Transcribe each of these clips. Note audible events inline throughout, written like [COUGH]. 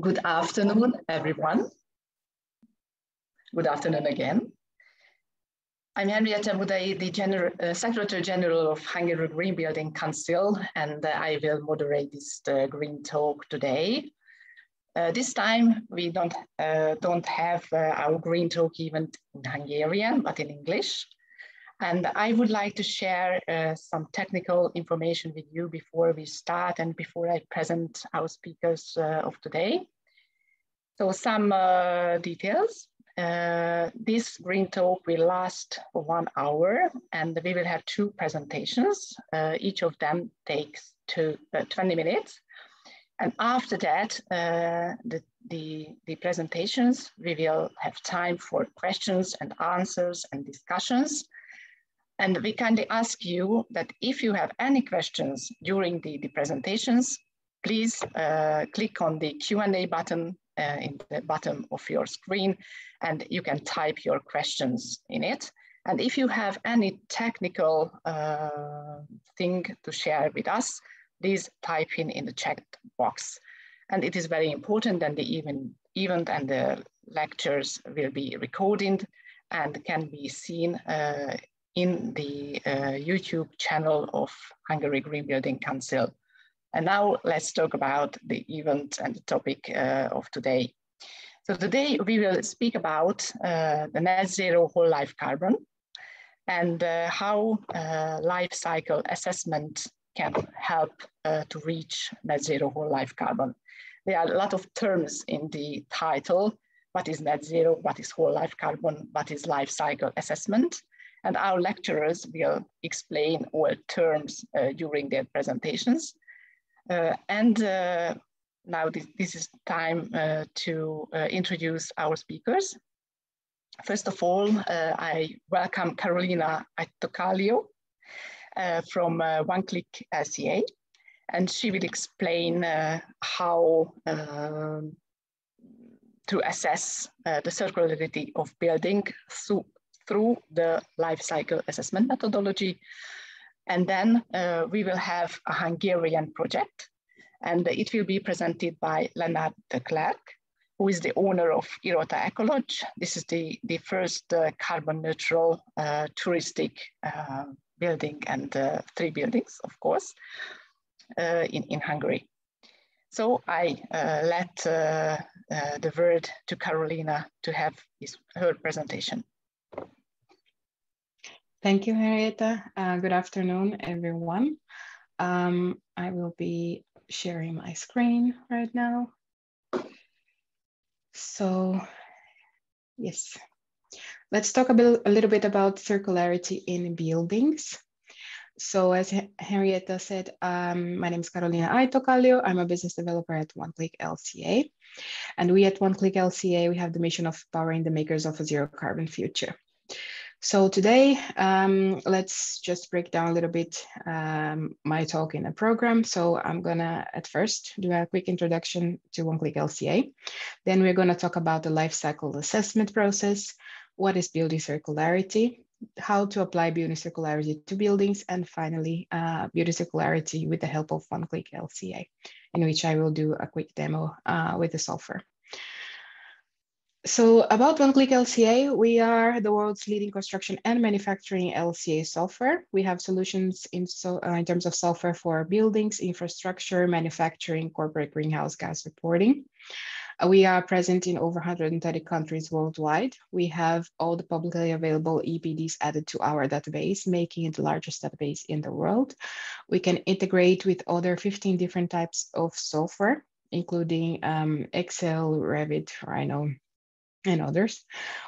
Good afternoon, everyone. Good afternoon again. I'm Henrietta Budai, the General, uh, Secretary General of Hungary Green Building Council, and uh, I will moderate this uh, green talk today. Uh, this time we don't, uh, don't have uh, our green talk event in Hungarian, but in English. And I would like to share some technical information with you before we start and before I present our speakers of today. So some details. Uh, this green talk will last one hour and we will have two presentations. Uh, each of them takes two, uh, 20 minutes. And after that, uh, the, the, the, presentations, we will have time for questions and answers and discussions. And we kindly ask you that if you have any questions during the, the presentations, please uh, click on the Q&A button uh, in the bottom of your screen and you can type your questions in it. And if you have any technical uh, thing to share with us, please type in in the chat box. And it is very important that the event, event and the lectures will be recorded and can be seen uh, in the uh, YouTube channel of Hungary Green Building Council. And now let's talk about the event and the topic uh, of today. So today we will speak about uh, the net zero whole life carbon and uh, how uh, life cycle assessment can help uh, to reach net zero whole life carbon. There are a lot of terms in the title. What is net zero? What is whole life carbon? What is life cycle assessment? And our lecturers will explain all terms uh, during their presentations. Uh, and uh, now this, this, is time uh, to introduce our speakers. First of all, I welcome Carolina Aitocalio from One Click LCA and she will explain uh, how uh, to assess uh, the circularity of building through, through the life cycle assessment methodology and then uh, we will have a Hungarian project and it will be presented by Lennart de Klerk, who is the owner of Irota Ecolodge. This is the, the first uh, carbon neutral uh, touristic uh, building and uh, three buildings, of course, uh, in, in Hungary. So I let the word to Carolina to have his, her presentation. Thank you, Henrietta. Uh, good afternoon, everyone. Um, I will be sharing my screen right now. So, yes, let's talk a, bit, a little bit about circularity in buildings. So as Henrietta said, um, my name is Carolina Aitocalio. I'm a business developer at OneClick LCA. And we at OneClick LCA, we have the mission of powering the makers of a zero carbon future. So today, um, let's just break down a little bit um, my talk in a program. So I'm gonna at first do a quick introduction to OneClick LCA. Then we're gonna talk about the life cycle assessment process, what is building circularity, how to apply building circularity to buildings, and finally, uh, building circularity with the help of OneClick LCA, in which I will do a quick demo uh, with the software. So about OneClick LCA, we are the world's leading construction and manufacturing LCA software. We have solutions in, so, uh, in terms of software for buildings, infrastructure, manufacturing, corporate greenhouse gas reporting. Uh, we are present in over 130 countries worldwide. We have all the publicly available EPDs added to our database, making it the largest database in the world. We can integrate with other 15 different types of software, including um, Excel, Revit, Rhino, and others.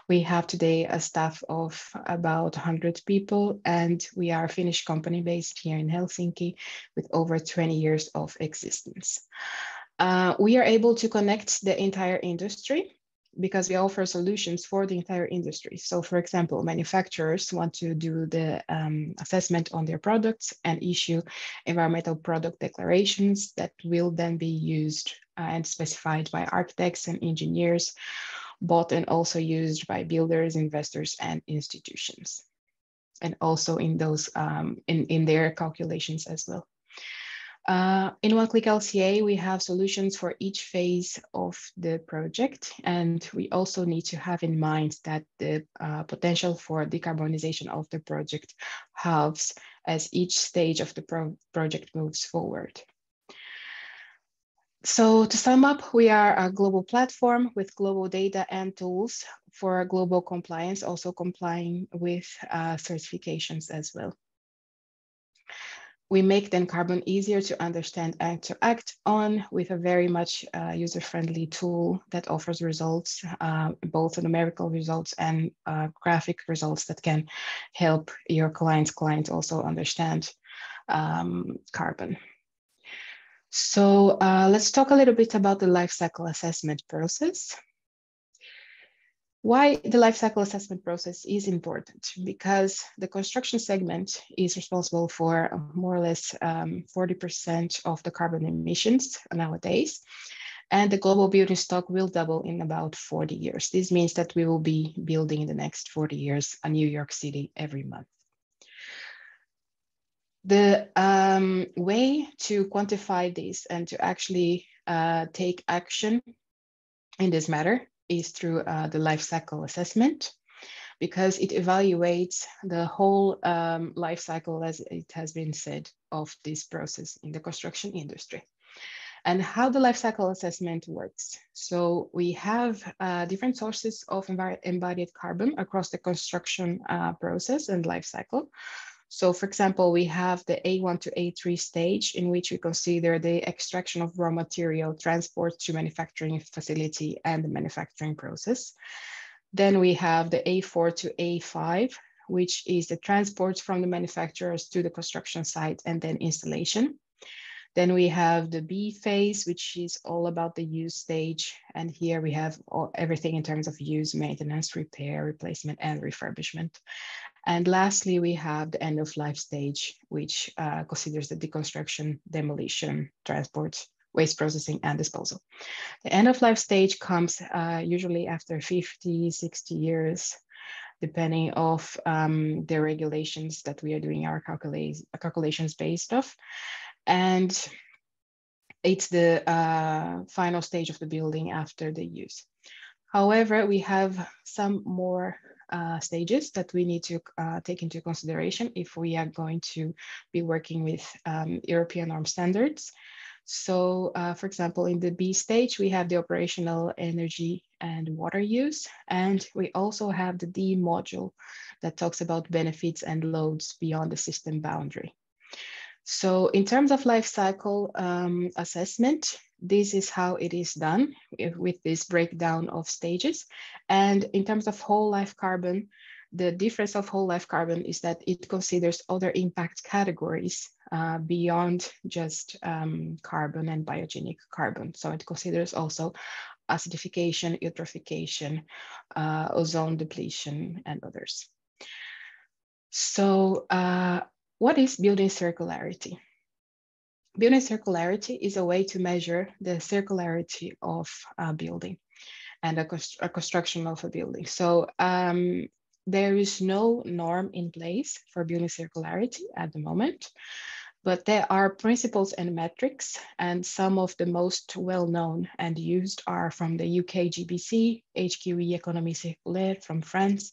We have today a staff of about 100 people, and we are a Finnish company based here in Helsinki with over 20 years of existence. Uh, we are able to connect the entire industry because we offer solutions for the entire industry. So for example, manufacturers want to do the um, assessment on their products and issue environmental product declarations that will then be used and specified by architects and engineers bought and also used by builders, investors, and institutions. And also in those, um, in, in their calculations as well. Uh, in One-Click LCA, we have solutions for each phase of the project. And we also need to have in mind that the uh, potential for decarbonization of the project halves as each stage of the pro project moves forward. So to sum up, we are a global platform with global data and tools for global compliance, also complying with uh, certifications as well. We make then carbon easier to understand and to act on with a very much uh, user-friendly tool that offers results, uh, both numerical results and uh, graphic results that can help your client's client also understand um, carbon. So uh, let's talk a little bit about the life cycle assessment process. Why the life cycle assessment process is important? Because the construction segment is responsible for more or less 40% um, of the carbon emissions nowadays. And the global building stock will double in about 40 years. This means that we will be building in the next 40 years a New York City every month. The um, way to quantify this and to actually uh, take action in this matter is through uh, the life cycle assessment because it evaluates the whole um, life cycle, as it has been said, of this process in the construction industry. And how the life cycle assessment works. So we have uh, different sources of embodied carbon across the construction uh, process and life cycle. So for example, we have the A1 to A3 stage in which we consider the extraction of raw material, transport to manufacturing facility and the manufacturing process. Then we have the A4 to A5, which is the transport from the manufacturers to the construction site and then installation. Then we have the B phase, which is all about the use stage. And here we have all, everything in terms of use, maintenance, repair, replacement, and refurbishment. And lastly, we have the end of life stage, which uh, considers the deconstruction, demolition, transport, waste processing, and disposal. The end of life stage comes uh, usually after 50, 60 years, depending of um, the regulations that we are doing our calculations based off. And it's the uh, final stage of the building after the use. However, we have some more uh, stages that we need to uh, take into consideration if we are going to be working with um, European norm standards. So uh, for example, in the B stage, we have the operational energy and water use. And we also have the D module that talks about benefits and loads beyond the system boundary. So in terms of life cycle um, assessment, this is how it is done with this breakdown of stages. And in terms of whole life carbon, the difference of whole life carbon is that it considers other impact categories uh, beyond just um, carbon and biogenic carbon. So it considers also acidification, eutrophication, uh, ozone depletion, and others. So uh, what is building circularity? Building circularity is a way to measure the circularity of a building and a, a construction of a building. So um, there is no norm in place for building circularity at the moment, but there are principles and metrics, and some of the most well-known and used are from the UK GBC, HQE Economie Circulaire from France,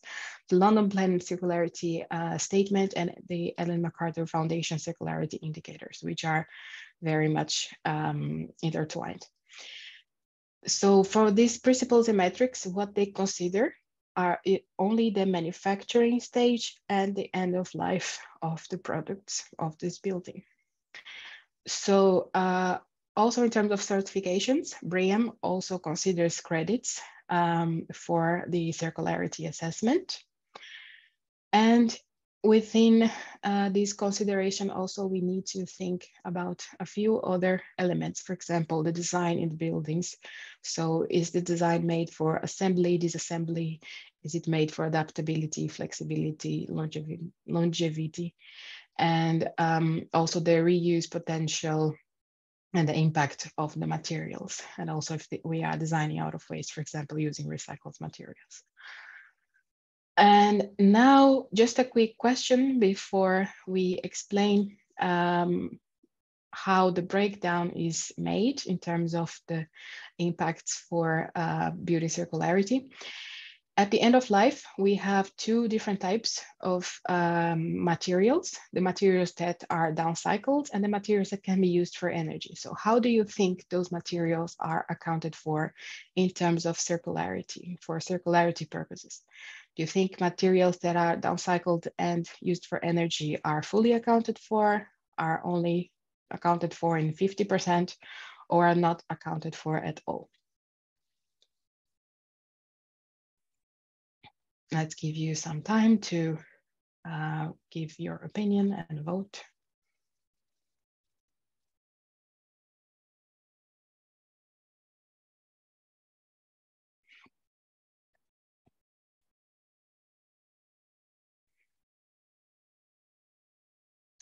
the London Plan Circularity uh, Statement, and the Ellen MacArthur Foundation Circularity Indicators, which are very much um, intertwined. So for these principles and metrics, what they consider are only the manufacturing stage and the end of life of the products of this building. So uh, also in terms of certifications, BREEAM also considers credits um, for the circularity assessment. And within uh, this consideration also we need to think about a few other elements. For example the design in the buildings. So is the design made for assembly disassembly? Is it made for adaptability flexibility longevity, and um, also the reuse potential and the impact of the materials. And also if the, we are designing out of waste for example using recycled materials and now just a quick question before we explain um, how the breakdown is made in terms of the impacts for uh, building circularity. At the end of life, we have two different types of um, materials, the materials that are downcycled and the materials that can be used for energy. So how do you think those materials are accounted for in terms of circularity, for circularity purposes? Do you think materials that are downcycled and used for energy are fully accounted for, are only accounted for in 50%, or are not accounted for at all? let's give you some time to uh, give your opinion and vote.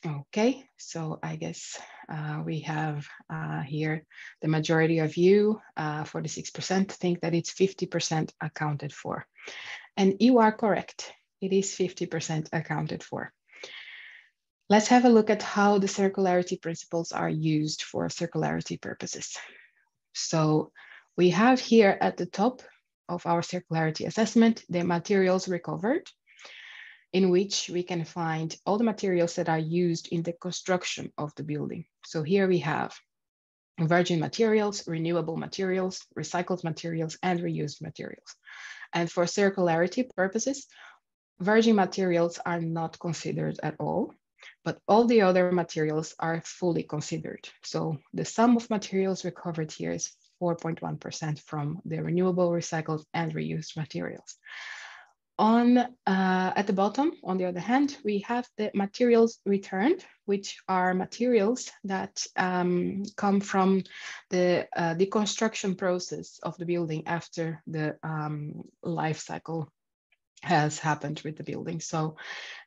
Okay, so I guess uh, we have uh, here the majority of you, 46%, uh, think that it's 50% accounted for. And you are correct. It is 50% accounted for. Let's have a look at how the circularity principles are used for circularity purposes. So we have here at the top of our circularity assessment, the materials recovered, in which we can find all the materials that are used in the construction of the building. So here we have virgin materials, renewable materials, recycled materials, and reused materials. And for circularity purposes, virgin materials are not considered at all, but all the other materials are fully considered. So the sum of materials recovered here is 4.1% from the renewable, recycled, and reused materials. On uh, at the bottom, on the other hand, we have the materials returned, which are materials that um, come from the uh, deconstruction process of the building after the um, life cycle has happened with the building. So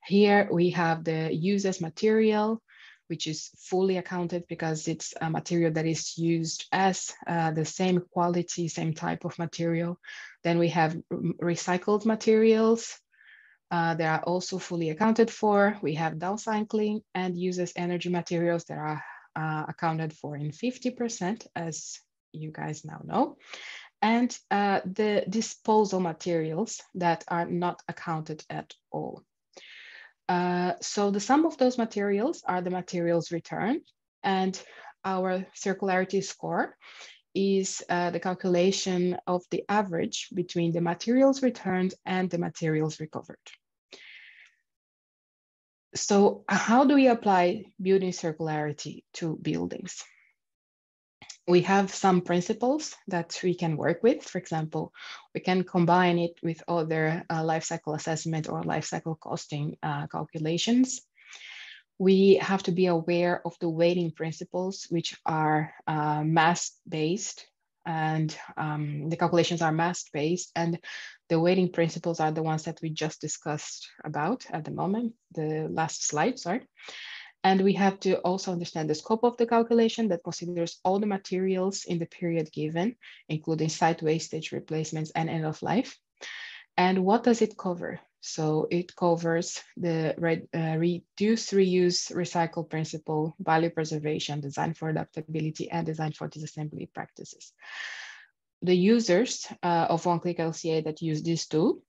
here we have the use as material, which is fully accounted because it's a material that is used as uh, the same quality, same type of material. Then we have recycled materials. Uh, that are also fully accounted for. We have downcycling and uses energy materials that are uh, accounted for in 50%, as you guys now know. And uh, the disposal materials that are not accounted at all. Uh, so the sum of those materials are the materials returned and our circularity score is uh, the calculation of the average between the materials returned and the materials recovered. So how do we apply building circularity to buildings? We have some principles that we can work with. For example, we can combine it with other uh, life cycle assessment or life cycle costing uh, calculations. We have to be aware of the weighting principles, which are uh, mass-based and um, the calculations are mass-based and the weighting principles are the ones that we just discussed about at the moment, the last slide, sorry. And we have to also understand the scope of the calculation that considers all the materials in the period given, including site wastage, replacements, and end of life. And what does it cover? So it covers the re uh, reduce, reuse, recycle principle, value preservation, design for adaptability, and design for disassembly practices. The users uh, of one-click LCA that use this tool,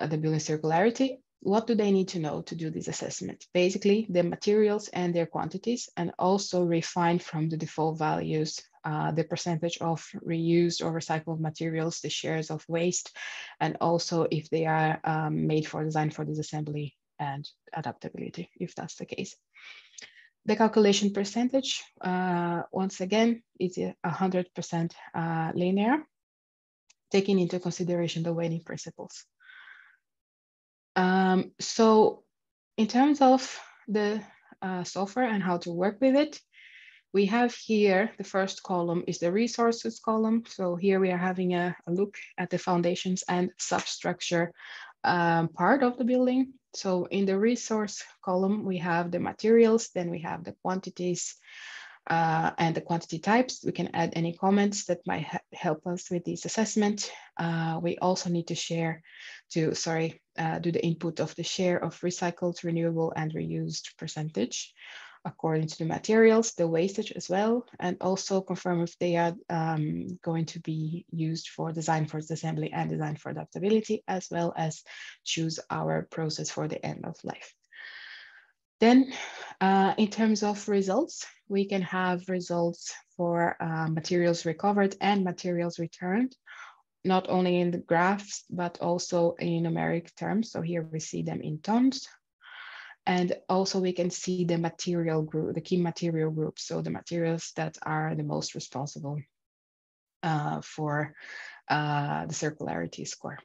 uh, the building circularity, what do they need to know to do this assessment? Basically, the materials and their quantities, and also refine from the default values uh, the percentage of reused or recycled materials, the shares of waste, and also if they are um, made for design for disassembly and adaptability, if that's the case. The calculation percentage, uh, once again, is 100% uh, linear, taking into consideration the weighting principles. Um, so in terms of the uh, software and how to work with it, we have here, the first column is the resources column. So here we are having a, a look at the foundations and substructure um, part of the building. So in the resource column, we have the materials, then we have the quantities, uh, and the quantity types. We can add any comments that might help us with this assessment. Uh, we also need to share to, sorry, uh, do the input of the share of recycled, renewable, and reused percentage. according to the materials, the wastage as well, and also confirm if they are um, going to be used for design for assembly and design for adaptability, as well as choose our process for the end of life. Then uh, in terms of results, we can have results for uh, materials recovered and materials returned, not only in the graphs, but also in numeric terms. So here we see them in tons. And also we can see the material group, the key material groups. So the materials that are the most responsible uh, for uh, the circularity score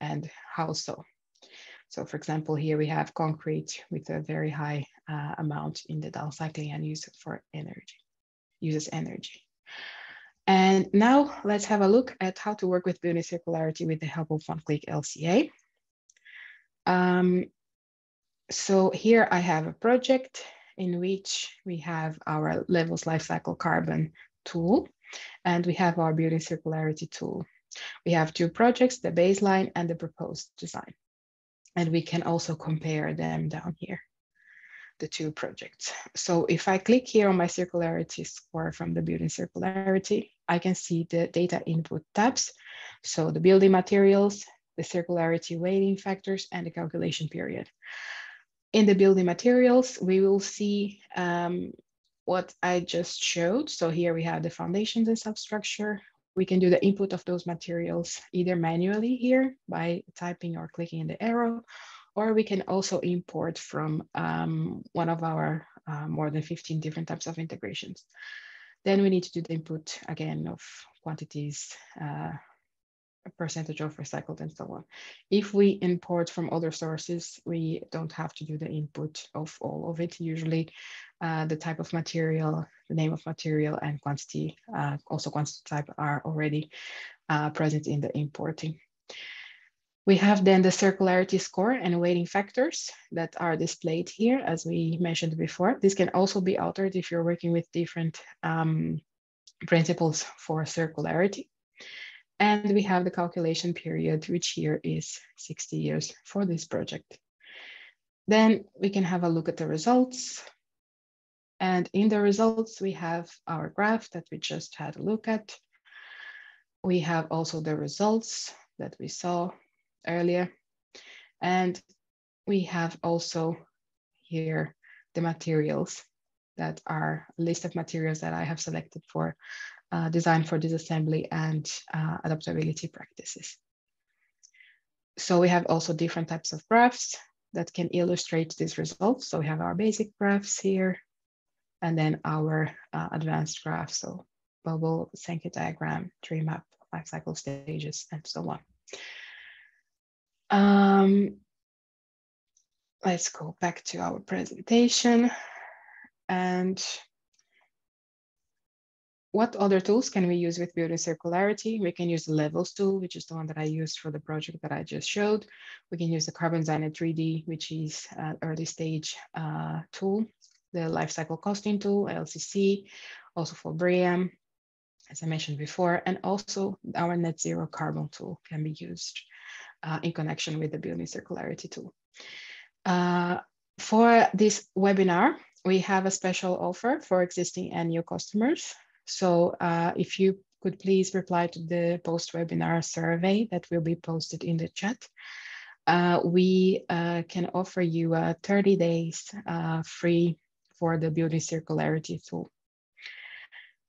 and how so. So for example, here we have concrete with a very high uh, amount in the downcycling and use for energy, uses energy. And now let's have a look at how to work with building circularity with the help of one-click LCA. Um, so here I have a project in which we have our levels lifecycle carbon tool, and we have our building circularity tool. We have two projects, the baseline and the proposed design. And we can also compare them down here, the two projects. So if I click here on my circularity score from the building circularity, I can see the data input tabs. So the building materials, the circularity weighting factors, and the calculation period. In the building materials, we will see um, what I just showed. So here we have the foundations and substructure we can do the input of those materials either manually here by typing or clicking in the arrow, or we can also import from um, one of our uh, more than 15 different types of integrations. Then we need to do the input again of quantities, uh, percentage of recycled and so on. If we import from other sources, we don't have to do the input of all of it. Usually uh, the type of material, the name of material and quantity, uh, also quantity type are already uh, present in the importing. We have then the circularity score and weighting factors that are displayed here, as we mentioned before. This can also be altered if you're working with different um, principles for circularity. And we have the calculation period, which here is 60 years for this project. Then we can have a look at the results. And in the results, we have our graph that we just had a look at. We have also the results that we saw earlier. And we have also here the materials that are a list of materials that I have selected for uh, design for disassembly and uh, adaptability practices. So we have also different types of graphs that can illustrate these results. So we have our basic graphs here, and then our uh, advanced graphs, so bubble, Sankey diagram, tree map, life cycle stages, and so on. Um, let's go back to our presentation. And what other tools can we use with building circularity? We can use the levels tool, which is the one that I used for the project that I just showed. We can use the Carbon Designer 3D, which is an early stage uh, tool, the lifecycle costing tool, LCC, also for BREEAM, as I mentioned before, and also our net zero carbon tool can be used uh, in connection with the building circularity tool. Uh, for this webinar, we have a special offer for existing and new customers. So uh, if you could please reply to the post-webinar survey that will be posted in the chat. Uh, we uh, can offer you uh, 30 days uh, free for the building circularity tool.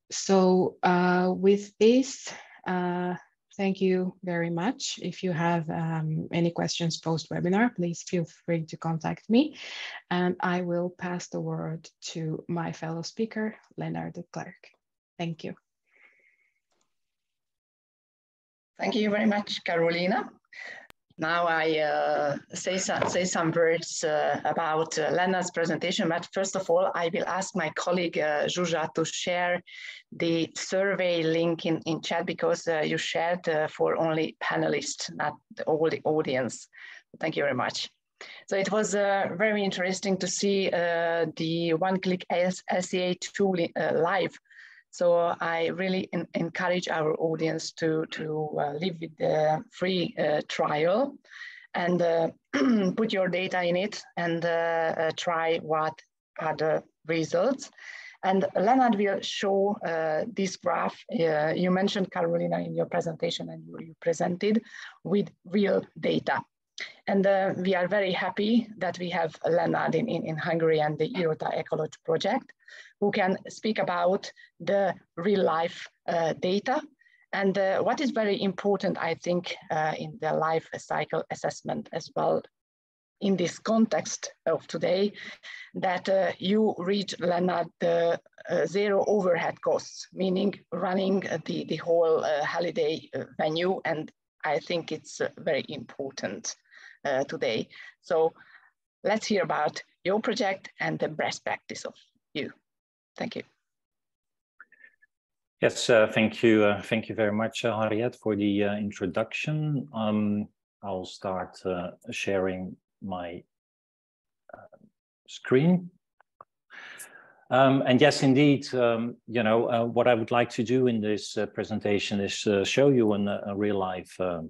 So uh, with this, thank you very much. If you have um, any questions post-webinar, please feel free to contact me and I will pass the word to my fellow speaker, Leonard Klerk. Thank you. Thank you very much, Carolina. Now I uh, say, some, say some words uh, about uh, Lena's presentation, but first of all, I will ask my colleague uh, to share the survey link in, in chat because uh, you shared uh, for only panelists, not all the audience. Thank you very much. So it was uh, very interesting to see uh, the one-click LCA tool live so I really encourage our audience to, to uh, live with the free uh, trial and uh, [CLEARS THROAT] put your data in it and uh, uh, try what are the results. And Leonard will show uh, this graph. You mentioned Carolina in your presentation and you, you presented with real data. And uh, we are very happy that we have Leonard in, in, in Hungary and the Irota Ecolodge project, who can speak about the real life uh, data. And uh, what is very important, I think, uh, in the life cycle assessment as well, in this context of today, that uh, you reach, Leonard, the uh, zero overhead costs, meaning running the, the whole holiday venue. And I think it's very important uh, today. So let's hear about your project and the best practice of you. Thank you. Yes, uh, thank you. Uh, thank you very much, uh, Harriet, for the uh, introduction. Um, I'll start uh, sharing my uh, screen. Um, and yes, indeed, um, you know, what I would like to do in this presentation is show you an, a real life um,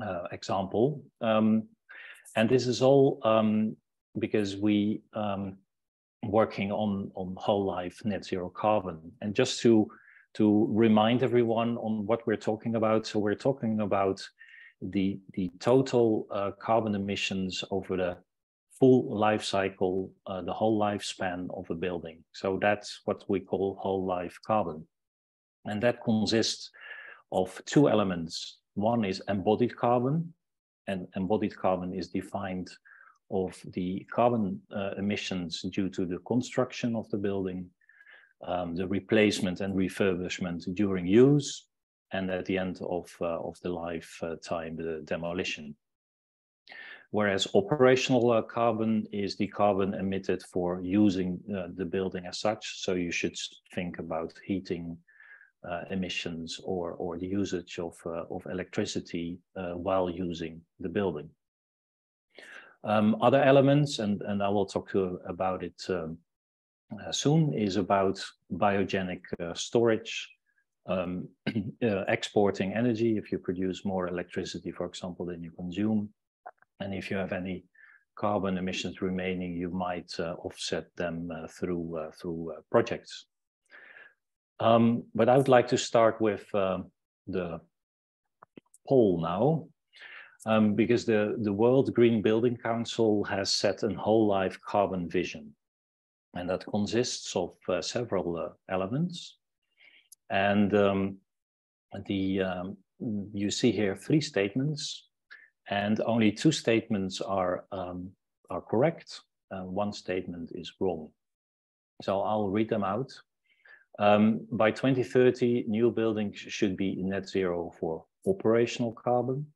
uh, example. Um, and this is all um, because we um, working on, on whole life net zero carbon. And just to, to remind everyone on what we're talking about, so we're talking about the, the total uh, carbon emissions over the full life cycle, uh, the whole lifespan of a building. So that's what we call whole life carbon. And that consists of two elements. One is embodied carbon, and embodied carbon is defined of the carbon uh, emissions due to the construction of the building, um, the replacement and refurbishment during use, and at the end of, uh, of the lifetime, uh, the demolition. Whereas operational uh, carbon is the carbon emitted for using uh, the building as such. So you should think about heating, uh, emissions or, or the usage of, uh, of electricity uh, while using the building. Um, other elements, and, and I will talk to, about it um, uh, soon, is about biogenic uh, storage, um, [CLEARS THROAT] uh, exporting energy if you produce more electricity, for example, than you consume. And if you have any carbon emissions remaining, you might offset them through, through projects. Um, but I would like to start with um, the poll now, um, because the, the World Green Building Council has set a whole life carbon vision. And that consists of uh, several uh, elements. And um, the um, you see here three statements, and only two statements are, are correct. Uh, one statement is wrong. So I'll read them out um, by 2030, new buildings should be net zero for operational carbon.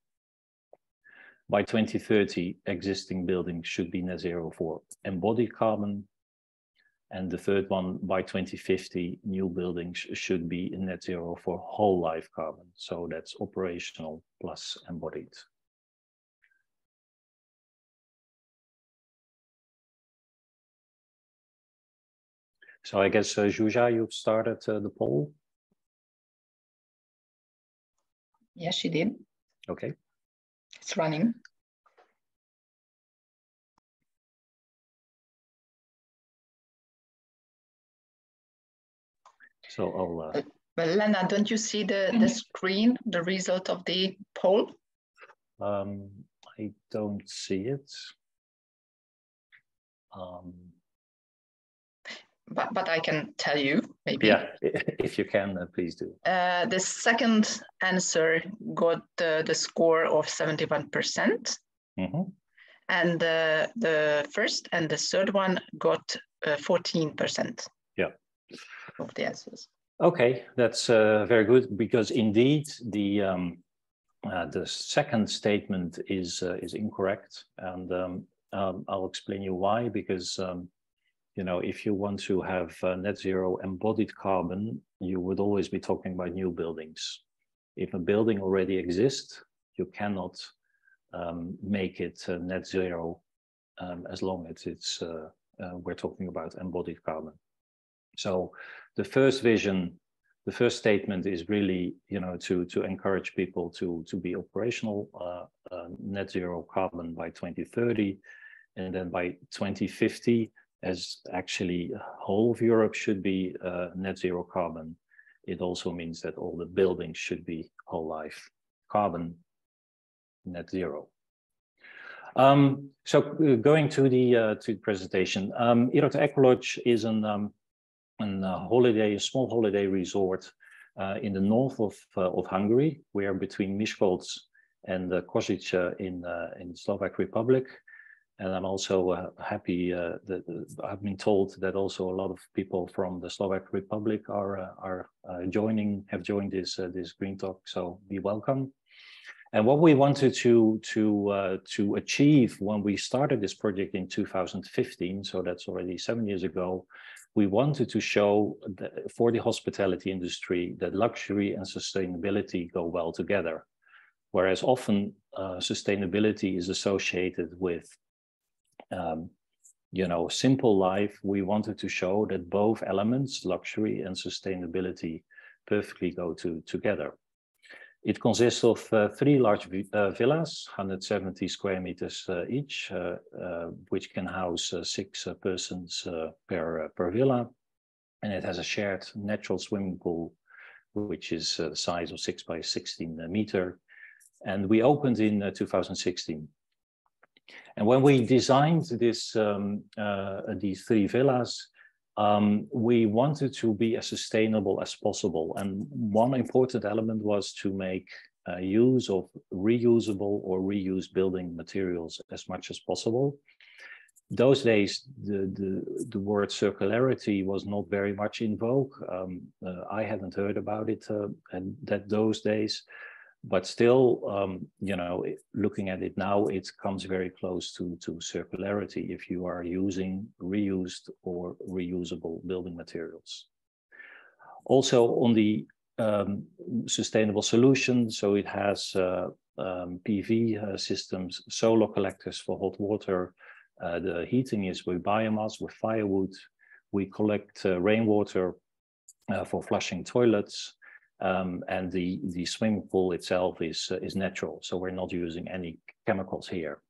By 2030, existing buildings should be net zero for embodied carbon. And the third one, by 2050, new buildings should be net zero for whole life carbon. So that's operational plus embodied. So I guess, uh, Zsuzsa, you've started uh, the poll. Yes, she did. Okay. It's running. So I'll. Uh... Well, Lena, don't you see the, the screen, the result of the poll? Um, I don't see it. Um, but, but I can tell you maybe. Yeah, if you can, uh, please do. Uh, the second answer got uh, the score of 71%. Mm-hmm. And uh, the first and the third one got 14%. Uh, yeah. Of the answers. Okay, that's uh, very good because indeed the um, the second statement is is incorrect, and um, um, I'll explain you why because um, you know, if you want to have uh, net zero embodied carbon, you would always be talking about new buildings. If a building already exists, you cannot um, make it uh, net zero um, as long as it's uh, uh we're talking about embodied carbon. So the first vision, the first statement is really, you know, to to encourage people to to be operational uh, uh, net zero carbon by 2030, and then by 2050 as actually whole of Europe should be uh, net zero carbon, it also means that all the buildings should be whole life carbon net zero. Um, so uh, going to the uh, to the presentation, um, Irota Ecolodge is an um, an uh, holiday, a small holiday resort uh, in the north of uh, of Hungary. where between Miskolc and uh, Košice in uh, in Slovak Republic, and I'm also uh, happy uh, that I've been told that also a lot of people from the Slovak Republic are are joining, have joined this this Green Talk. So be welcome. And what we wanted to to uh, to achieve when we started this project in 2015, so that's already seven years ago, we wanted to show that for the hospitality industry that luxury and sustainability go well together. Whereas often uh, sustainability is associated with, um, you know, simple life, we wanted to show that both elements, luxury and sustainability, perfectly go to, together. It consists of uh, three large uh, villas, 170 square meters uh, each, uh, uh, which can house uh, six persons per, per villa. And it has a shared natural swimming pool, which is the size of six by 16 meter. And we opened in 2016. And when we designed this, um, these three villas, um, we wanted to be as sustainable as possible. And one important element was to make uh, use of reusable or reused building materials as much as possible. Those days, the, the, the word circularity was not very much in vogue. Um, uh, I hadn't heard about it uh, and that those days but still, um, you know, looking at it now, it comes very close to, to circularity if you are using reused or reusable building materials. Also on the um, sustainable solution, so it has uh, um, PV uh, systems, solar collectors for hot water. Uh, the heating is with biomass, with firewood. We collect uh, rainwater uh, for flushing toilets. Um, and the, the swimming pool itself is, uh, is natural. So we're not using any chemicals here.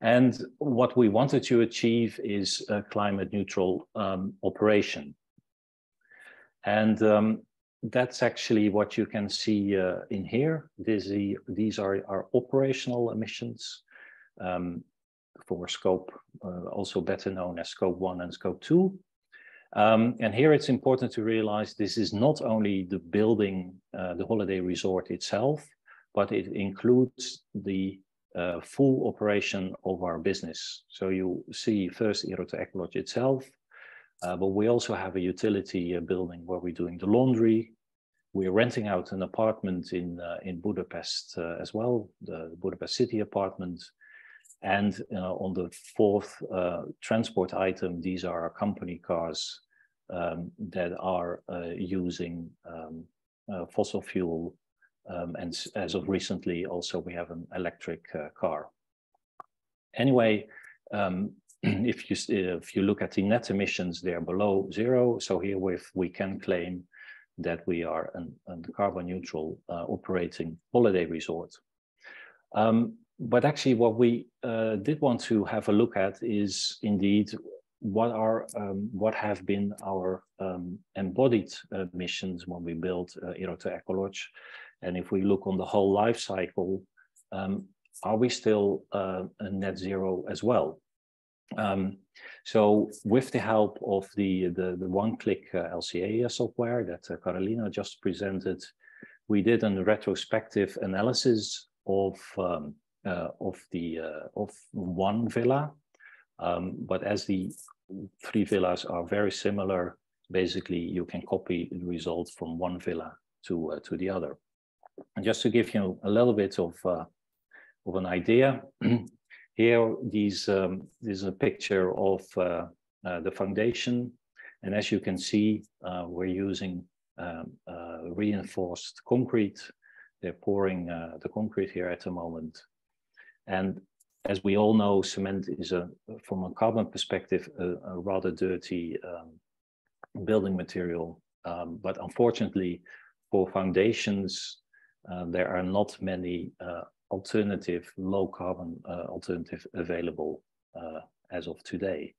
And what we wanted to achieve is a climate neutral um, operation. And um, that's actually what you can see uh, in here. This, the, these are our operational emissions um, for scope, uh, also better known as scope one and scope two. Um, and here it's important to realize this is not only the building, uh, the holiday resort itself, but it includes the uh, full operation of our business. So you see first Irota Ecolodge itself, uh, but we also have a utility building where we're doing the laundry. We're renting out an apartment in, uh, in Budapest uh, as well, the Budapest city apartment. And on the fourth transport item, these are our company cars um, that are uh, using um, uh, fossil fuel. Um, and as of recently, also we have an electric uh, car. Anyway, um, [CLEARS THROAT] if you if you look at the net emissions, they're below zero. So here with we can claim that we are an carbon neutral uh, operating holiday resort. Um, but actually what we uh, did want to have a look at is indeed what are um, what have been our um, embodied uh, missions when we built uh, Irota Ecolodge, and if we look on the whole life cycle, um, are we still uh, net zero as well? Um, so, with the help of the the, the one-click uh, LCA software that uh, Carolina just presented, we did a retrospective analysis of um, of the of one villa um, but as the three villas are very similar, basically you can copy the results from one villa to, uh, to the other. And just to give you a little bit of, uh, of an idea, [CLEARS THROAT] here these, um, this is a picture of uh, uh, the foundation. And as you can see, uh, we're using um, uh, reinforced concrete. They're pouring the concrete here at the moment. And as we all know, cement is a, from a carbon perspective, a, a rather dirty um, building material. Um, but unfortunately, for foundations, uh, there are not many uh, alternative, low carbon uh, alternative available uh, as of today.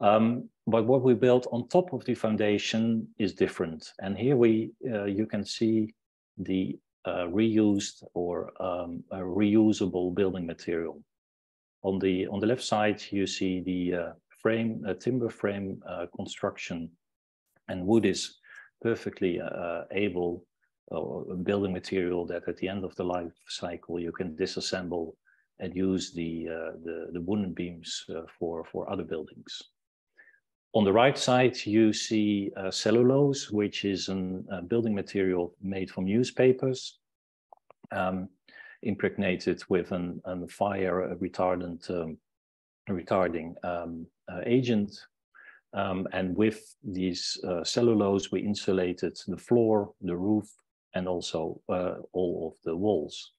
Um, but what we built on top of the foundation is different. And here we, uh, you can see the reused or um, reusable building material. On the on the left side, you see the uh, frame, timber frame uh, construction, and wood is perfectly uh, able building material that at the end of the life cycle you can disassemble and use the uh, the, the wooden beams uh, for for other buildings. On the right side, you see uh, cellulose, which is a uh, building material made from newspapers, um, impregnated with an, an fire retardant, um, retarding um, uh, agent. Um, and with these uh, cellulose, we insulated the floor, the roof, and also uh, all of the walls.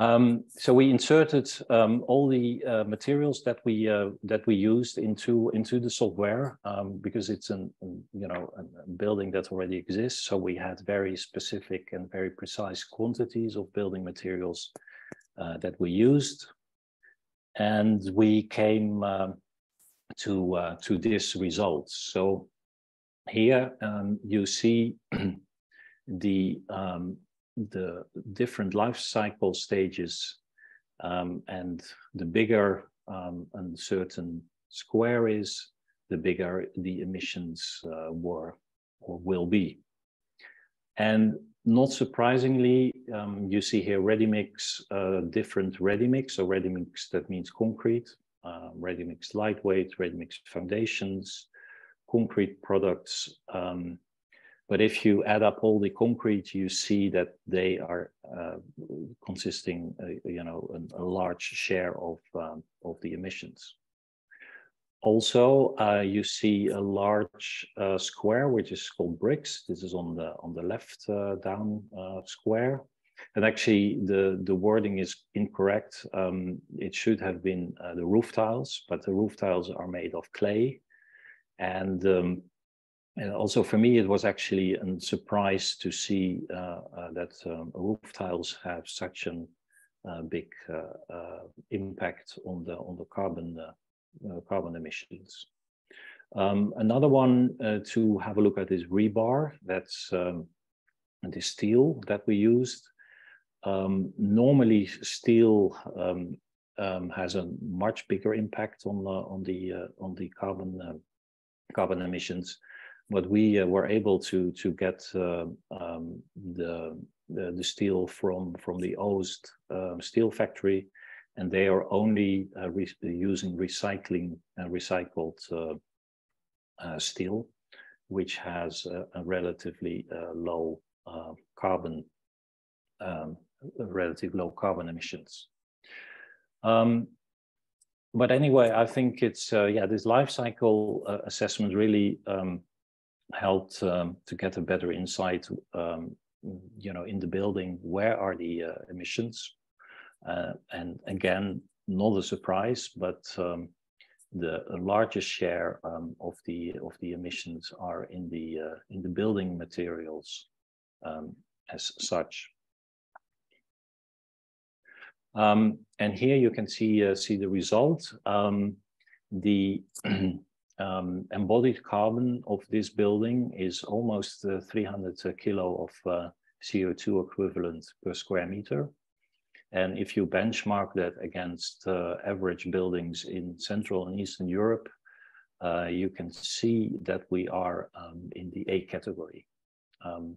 Um, so we inserted um, all the uh, materials that we uh, that we used into into the software um, because it's an, you know a building that already exists. So we had very specific and very precise quantities of building materials uh, that we used, and we came um, to uh, to this result. So here um, you see [CLEARS THROAT] the um, the different life cycle stages um, and the bigger um, a certain square is, the bigger the emissions uh, were or will be. And not surprisingly, um, you see here ready mix, uh, different ready mix. So ready mix, that means concrete, uh, ready mix lightweight, ready mix foundations, concrete products, um, but if you add up all the concrete, you see that they are uh, consisting, uh, you know, a, a, large share of um, of the emissions. Also, uh, you see a large uh, square, which is called bricks. This is on the on the left uh, down uh, square. And actually, the, the wording is incorrect. Um, it should have been the roof tiles, but the roof tiles are made of clay. And um, and also for me, it was actually a surprise to see uh, uh, that um, roof tiles have such a uh, big uh, uh, impact on the on the carbon uh, carbon emissions. Um, another one to have a look at is rebar. That's um, the steel that we used. Um, normally, steel um, um, has a much bigger impact on the on the on the carbon carbon emissions but we uh, were able to to get uh, um, the, the, the steel from from the Ózd um, steel factory, and they are only uh, re using recycling recycled uh, uh, steel, which has a, a relatively uh, low carbon, um, relative low carbon emissions. Um, but anyway, I think it's yeah, this life cycle assessment really um, helped um, to get a better insight, um, you know, in the building, where are the uh, emissions? Uh, and again, not a surprise, but um, the largest share um, of the of the emissions are in the uh, in the building materials um, as such. Um, and here you can see uh, see the result. the [CLEARS THROAT] um, embodied carbon of this building is almost uh, 300 uh, kilo of uh, CO2 equivalent per square meter. And if you benchmark that against uh, average buildings in Central and Eastern Europe, uh, you can see that we are um, in the A category. Um,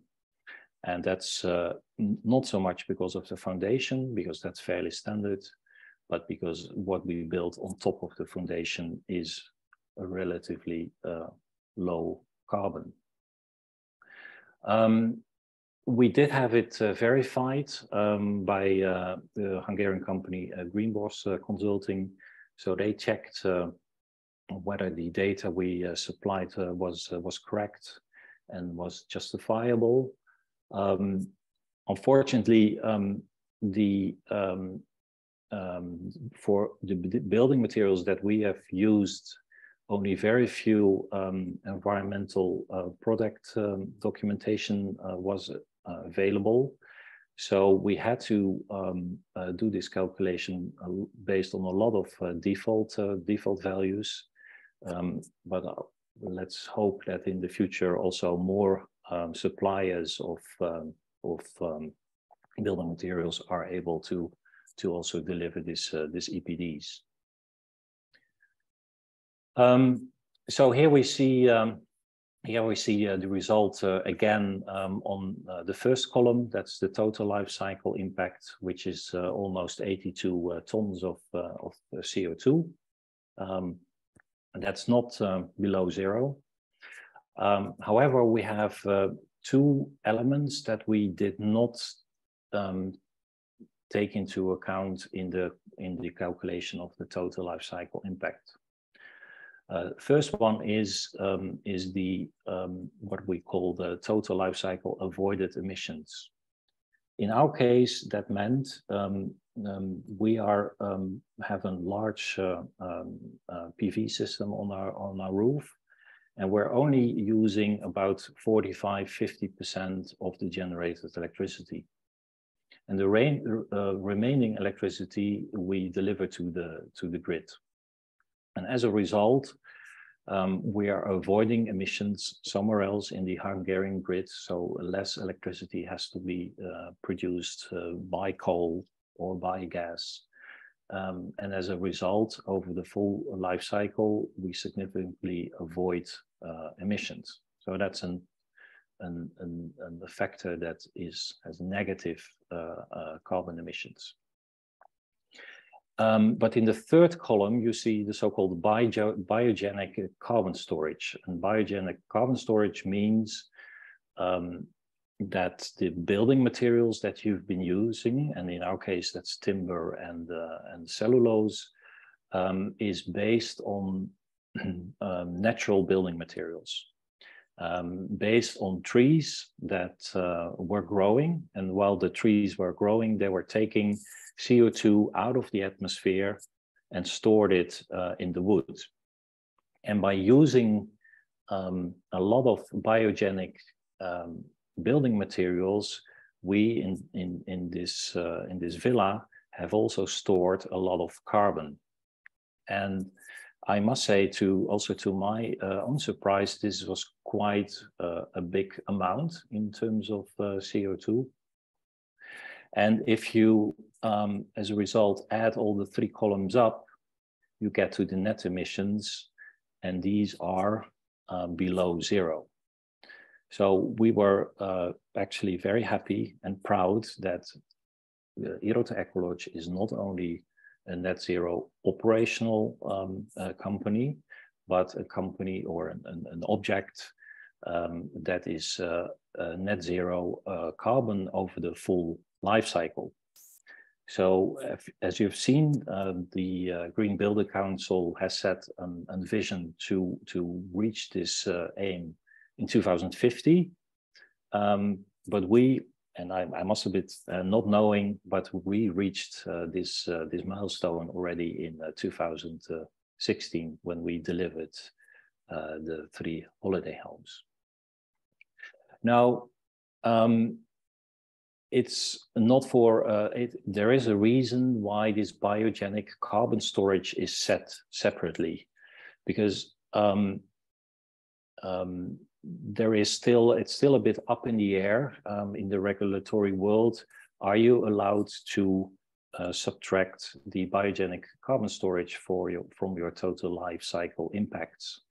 and that's uh, not so much because of the foundation, because that's fairly standard, but because what we built on top of the foundation is a relatively uh, low carbon. Um, we did have it uh, verified um, by uh, the Hungarian company uh, Greenboss uh, Consulting. So they checked uh, whether the data we uh, supplied was was correct and was justifiable. Um, unfortunately, um, the um, um, for the building materials that we have used only very few um, environmental uh, product um, documentation uh, was uh, available. So we had to um, uh, do this calculation uh, based on a lot of default default values. Um, but let's hope that in the future also more um, suppliers of um, of building materials are able to to also deliver this this EPDs. Um, so here we see um, here we see uh, the result uh, again um, on uh, the first column. That's the total life cycle impact, which is uh, almost 82 uh, tons of of CO2. Um, and that's not below zero. Um, however, we have two elements that we did not um, take into account in the in the calculation of the total life cycle impact. Uh, first one is um, is the um, what we call the total life cycle avoided emissions. In our case, that meant um, um we are um, have a large uh, um, uh, PV system on our on our roof, and we're only using about 45 50 percent of the generated electricity and the rain, uh, remaining electricity we deliver to the to the grid. And as a result, um, we are avoiding emissions somewhere else in the Hungarian grid, so less electricity has to be uh, produced uh, by coal or by gas. Um, and as a result, over the full life cycle, we significantly avoid uh, emissions. So that's an an, an, an, a factor that is has negative uh, uh, carbon emissions. Um, but in the third column, you see the so-called bio biogenic carbon storage. And biogenic carbon storage means um, that the building materials that you've been using, and in our case, that's timber and, uh, and cellulose, um, is based on [CLEARS THROAT] um, natural building materials um, based on trees that uh, were growing. And while the trees were growing, they were taking CO2 out of the atmosphere and stored it uh, in the wood. And by using um, a lot of biogenic um, building materials, we in, in, in, this, uh, in this villa have also stored a lot of carbon. And I must say to also to my uh, own surprise, this was quite uh, a big amount in terms of uh, CO2. And if you, um, as a result, add all the three columns up, you get to the net emissions, and these are uh, below zero. So we were uh, actually very happy and proud that uh, Irota Ecolodge is not only a net zero operational um, uh, company, but a company or an, an, object um, that is uh, net zero uh, carbon over the full life cycle. So if, as you've seen, uh, the uh, Green Building Council has set an, a vision to, to reach this aim in 2050. Um, but we and I, I must admit, uh, not knowing, but we reached uh, this uh, this milestone already in uh, 2016 when we delivered uh, the three holiday homes. Now, um, it's not for uh, it, there is a reason why this biogenic carbon storage is set separately, because um, um, there is still it's still a bit up in the air um, in the regulatory world. Are you allowed to uh, subtract the biogenic carbon storage for your, from your total life cycle impacts?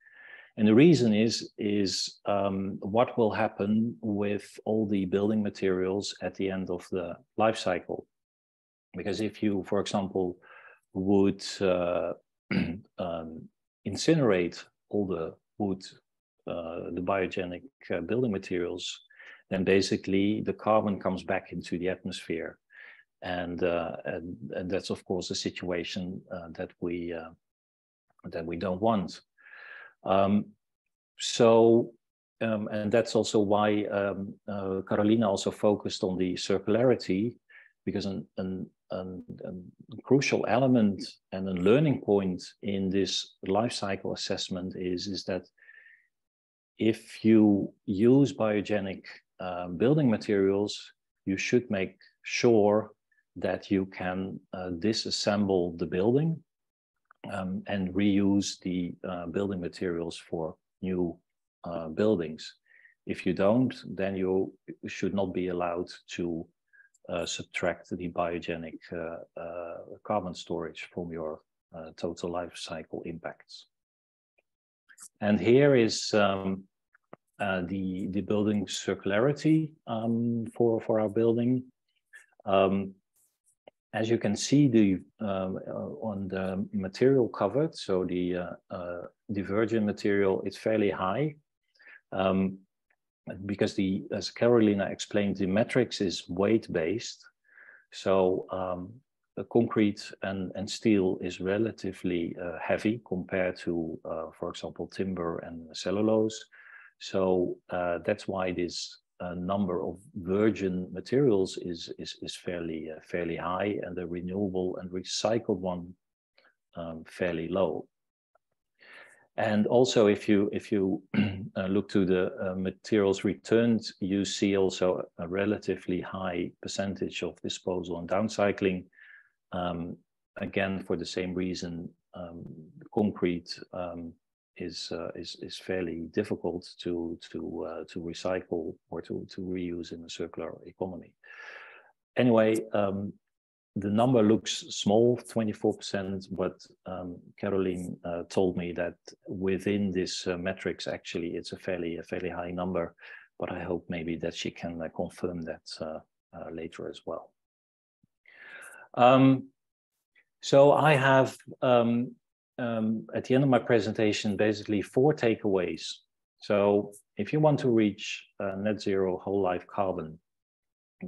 And the reason is is um, what will happen with all the building materials at the end of the life cycle? Because if you, for example, would uh, [CLEARS THROAT] um, incinerate all the wood uh, the biogenic uh, building materials, then basically the carbon comes back into the atmosphere. And, uh, and, and, that's of course a situation that we that we don't want. Um, so um, and that's also why um, uh, Carolina also focused on the circularity, because an, an, an, a crucial element and a learning point in this life cycle assessment is, is that if you use biogenic uh, building materials, you should make sure that you can uh, disassemble the building um, and reuse the uh, building materials for new uh, buildings. If you don't, then you should not be allowed to uh, subtract the biogenic uh, uh, carbon storage from your uh, total life cycle impacts. And here is um, the, the building circularity um, for, for our building. Um, as you can see the um, uh, on the material covered, so the uh, uh, the virgin material is fairly high. Um, because the, as Carolina explained, the metrics is weight based. So um, the concrete and, and steel is relatively uh, heavy compared to, uh, for example, timber and cellulose. So uh, that's why this uh, number of virgin materials is, is, is fairly, uh, fairly high and the renewable and recycled one um, fairly low. And also, if you if you [CLEARS THROAT] uh, look to the uh, materials returned, you see also a relatively high percentage of disposal and downcycling. Um, again, for the same reason, um, concrete um, is uh, is is fairly difficult to to uh, to recycle or to to reuse in a circular economy. Anyway, um, the number looks small, 24%, but um, Caroline uh, told me that within this uh, metrics, actually, it's a fairly a fairly high number. But I hope maybe that she can uh, confirm that uh, later as well. Um, so I have um, um, at the end of my presentation basically four takeaways. So if you want to reach uh, net zero whole life carbon,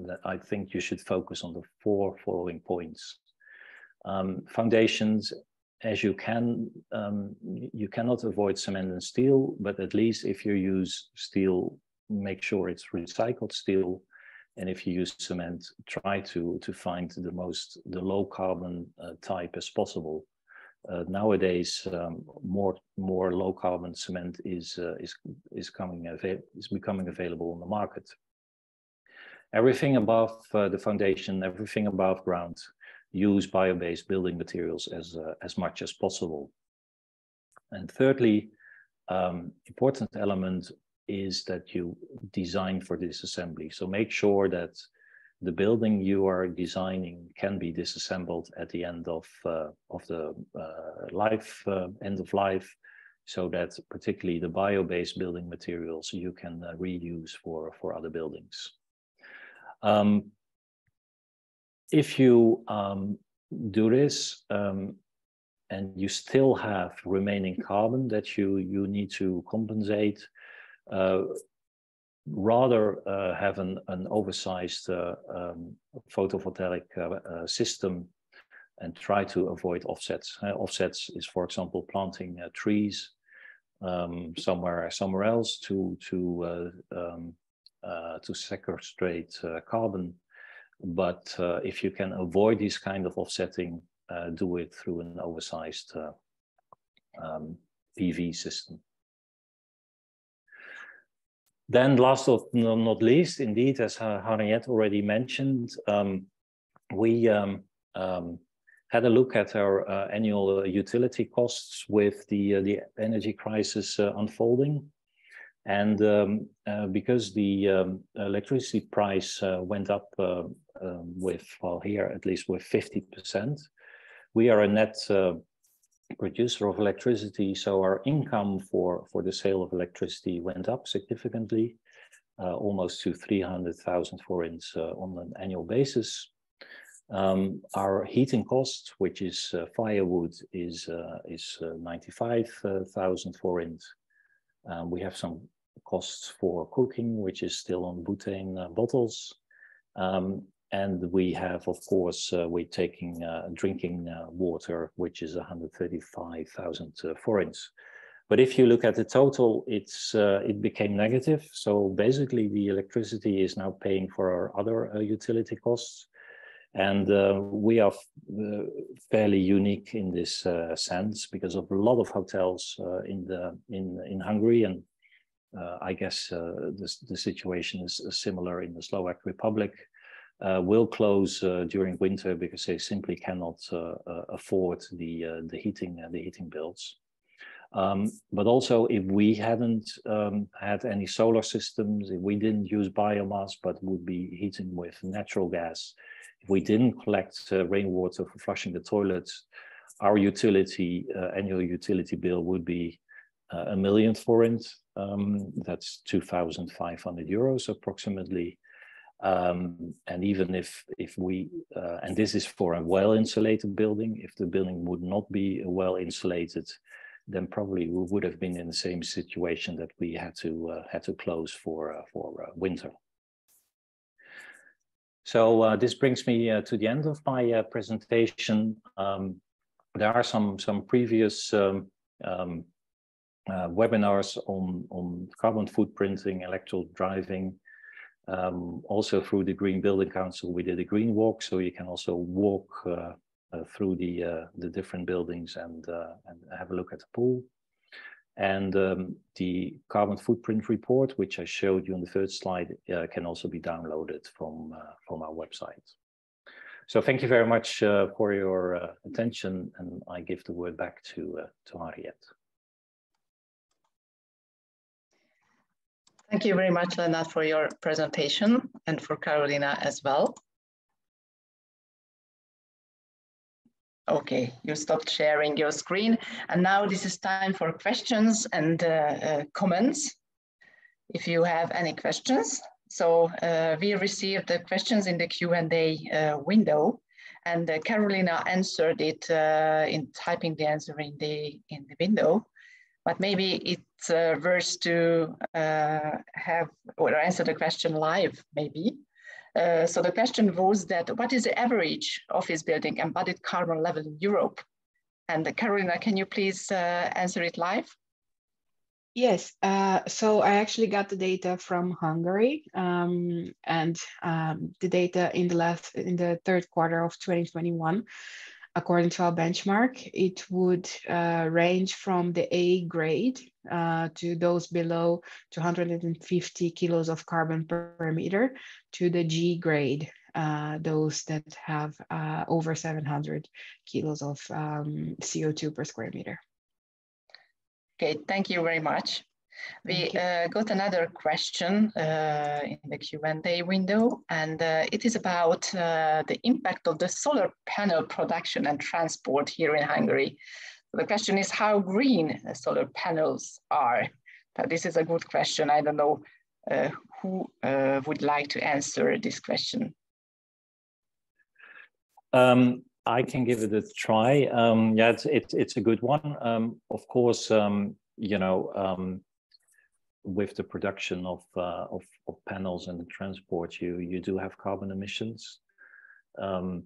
that I think you should focus on the four following points. Um, foundations, as you can, um, you cannot avoid cement and steel, but at least if you use steel, make sure it's recycled steel. And if you use cement, try to, to find the most, the low carbon uh, type as possible. Uh, nowadays, um, more more low carbon cement is uh, is is coming is becoming available on the market everything above uh, the foundation, everything above ground, use bio-based building materials as, uh, as much as possible. And thirdly, um, important element is that you design for disassembly. So make sure that the building you are designing can be disassembled at the end of, uh, of the uh, life, uh, end of life, so that particularly the bio-based building materials you can uh, reuse for, for other buildings. Um, if you um, do this um, and you still have remaining carbon that you, you need to compensate, uh, rather uh, have an, an oversized uh, um, photovoltaic uh, uh, system and try to avoid offsets. Uh, offsets is, for example, planting trees um, somewhere somewhere else to to um, uh, to sequestrate uh, carbon. But uh, if you can avoid this kind of offsetting, do it through an oversized um, PV system. Then last but not least, indeed, as Harriet already mentioned, um, we um, um, had a look at our uh, annual uh, utility costs with the, uh, the energy crisis unfolding. And um, uh, because the um, electricity price uh, went up uh, um, with, well, here at least with 50%, we are a net uh, producer of electricity. So our income for, for the sale of electricity went up significantly, uh, almost to 300,000 forints uh, on an annual basis. Um, our heating cost, which is firewood, is, is 95,000 forints. Um, we have some costs for cooking, which is still on butane uh, bottles. Um, and we have, of course, uh, we're taking uh, drinking uh, water, which is 135,000 uh, forints. But if you look at the total, it's uh, it became negative. So basically, the electricity is now paying for our other utility costs. And we are fairly unique in this sense because of a lot of hotels in the in in Hungary and uh, I guess uh, this, the situation is similar in the Slovak Republic. Uh, will close uh, during winter because they simply cannot uh, afford the the heating and the heating bills. Um, but also, if we hadn't um, had any solar systems, if we didn't use biomass but would be heating with natural gas, if we didn't collect uh, rainwater for flushing the toilets, our utility uh, annual utility bill would be uh, a million forint. Um, that's 2,500 euros approximately. Um, and even if if we uh, and this is for a well insulated building, if the building would not be well insulated, then probably we would have been in the same situation that we had to uh, had to close for uh, for uh, winter. So uh, this brings me uh, to the end of my presentation. Um, there are some some previous um, um, webinars on on carbon footprinting, electrical driving, um, also through the Green Building Council, we did a green walk, so you can also walk uh, uh, through the uh, the different buildings and uh, and have a look at the pool. And um, the carbon footprint report, which I showed you on the first slide, uh, can also be downloaded from uh, from our website. So thank you very much for your attention, and I give the word back to to Harriet. Thank you very much, Lena, for your presentation and for Carolina as well. Okay, you stopped sharing your screen. And now this is time for questions and uh, uh, comments. If you have any questions. So uh, we received the questions in the Q&A uh, window and uh, Carolina answered it uh, in typing the answer in the, in the window but maybe it's uh, to uh, have or answer the question live, maybe. Uh, so the question was that what is the average office building embodied carbon level in Europe? And uh, Carolina, can you please uh, answer it live? Yes, uh, so I actually got the data from Hungary, um, and um, the data in the last in the third quarter of 2021 according to our benchmark, it would uh, range from the A grade uh, to those below 250 kilos of carbon per meter to the G grade, uh, those that have uh, over 700 kilos of um, CO2 per square meter. Okay, thank you very much. We uh, got another question uh, in the Q&A window, and uh, it is about uh, the impact of the solar panel production and transport here in Hungary. The question is how green solar panels are. But this is a good question. I don't know uh, who uh, would like to answer this question. Um, I can give it a try. Um, yeah, it's, it's, it's a good one. Um, of course, um, you know, um, with the production of, uh, of, of panels and the transport, you you do have carbon emissions. Um,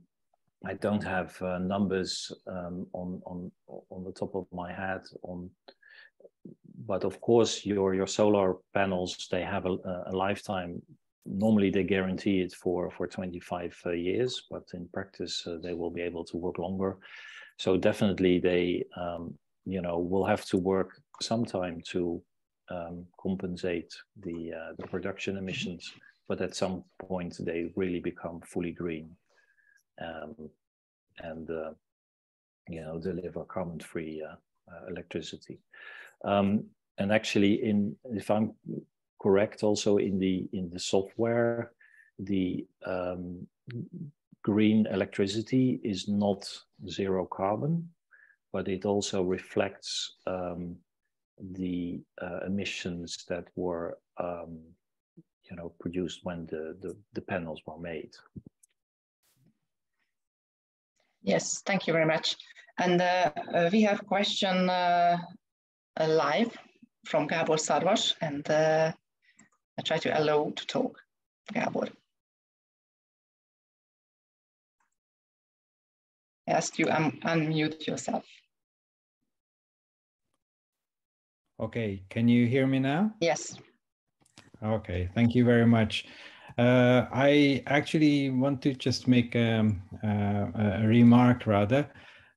I don't have uh, numbers um, on on on the top of my head on, but of course your your solar panels they have a, a lifetime. Normally they guarantee it for for 25 uh, years, but in practice uh, they will be able to work longer. So definitely they um, you know will have to work some time to um, compensate the uh, the production emissions, but at some point they really become fully green, um, and uh, you know deliver carbon-free uh, uh electricity. Um, and actually, in if I'm correct, also in the in the software, the um, green electricity is not zero carbon, but it also reflects um, the uh, emissions that were um, you know produced when the, the, the panels were made. Yes, thank you very much. And uh, uh, we have a question uh, live from Gabor Sarvas, and uh, I try to allow to talk. Gabor. I ask you um, unmute yourself. Okay, can you hear me now? Yes. Okay, thank you very much. Uh, I actually want to just make um, uh, a remark rather.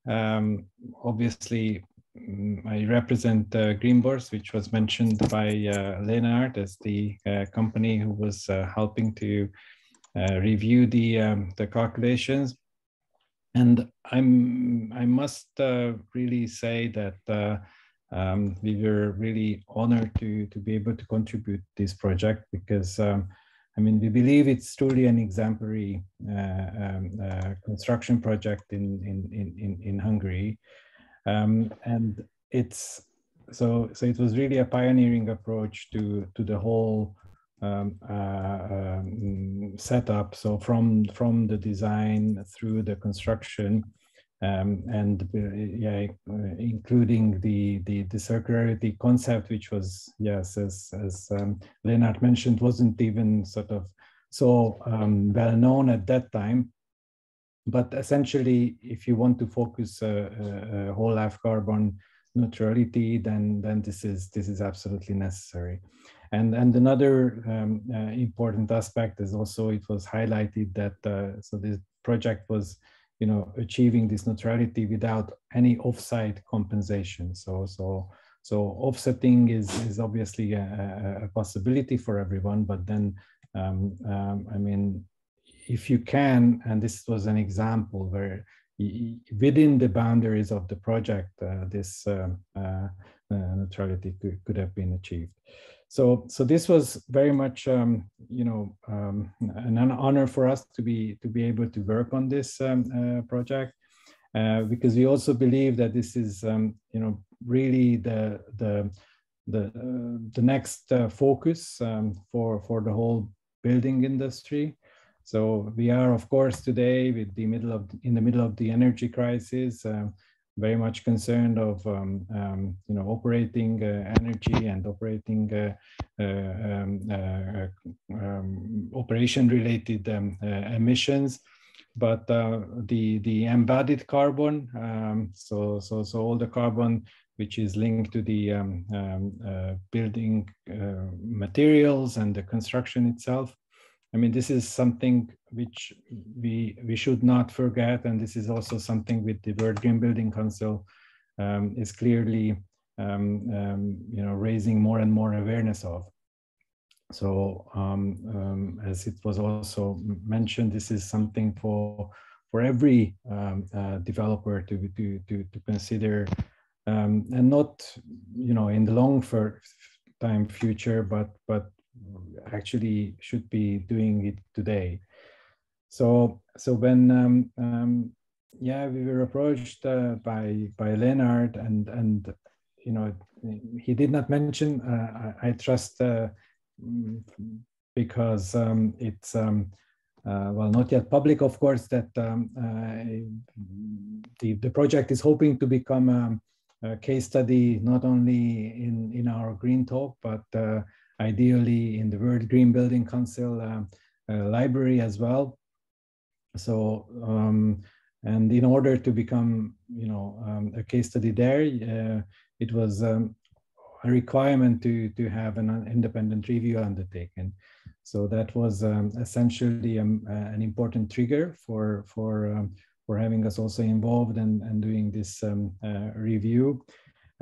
Um, obviously, mm, I represent uh, Greenbourse, which was mentioned by uh, Lennart as the uh, company who was uh, helping to uh, review the um, the calculations. And I'm I must uh, really say that uh, um, we were really honored to to be able to contribute this project because um, I mean we believe it's truly an exemplary uh, um, uh, construction project in in in in Hungary, um, and it's so so it was really a pioneering approach to to the whole um, uh, um, setup. So from from the design through the construction, um, and uh, yeah, uh, including the, the the circularity concept, which was yes, as as um, Leonard mentioned, wasn't even sort of so um, well known at that time. But essentially, if you want to focus a, a, a whole life carbon neutrality, then then this is this is absolutely necessary. And and another um, uh, important aspect is also it was highlighted that uh, so this project was you know achieving this neutrality without any offsite compensation. So so so offsetting is is obviously a, a possibility for everyone, but then um, um, I mean if you can, and this was an example where within the boundaries of the project, uh, this um, uh, uh, neutrality could, could have been achieved. So, so this was very much, um, you know, um, an honor for us to be to be able to work on this um, uh, project, uh, because we also believe that this is, um, you know, really the the the uh, the next focus um, for for the whole building industry. So we are, of course, today with the middle of in the middle of the energy crisis, uh, very much concerned of um, um, you know operating uh, energy and operating uh, uh um, uh, um, operation related um, uh, emissions. But the the embodied carbon, um, so so so all the carbon which is linked to the building materials and the construction itself I mean, this is something which we we should not forget, and this is also something with the World Green Building Council um, is clearly um, um, you know raising more and more awareness of. So um, um, as it was also mentioned, this is something for for every um, uh, developer to to to, to consider, and not you know in the long for time future, but but actually should be doing it today. So so when um, um, yeah we were approached uh, by by Leonard and and you know he did not mention uh, I, I, trust uh, because um, it's um, uh, well not yet public of course that um, uh, the the project is hoping to become a, a, case study not only in in our green talk but uh, ideally in the World Green Building Council uh, uh, library as well. So, um, and in order to become, you know, um, a case study there, uh, it was um, a requirement to, to have an independent review undertaken. So that was um, essentially um, an important trigger for, for, um, for having us also involved and, and doing this uh, review.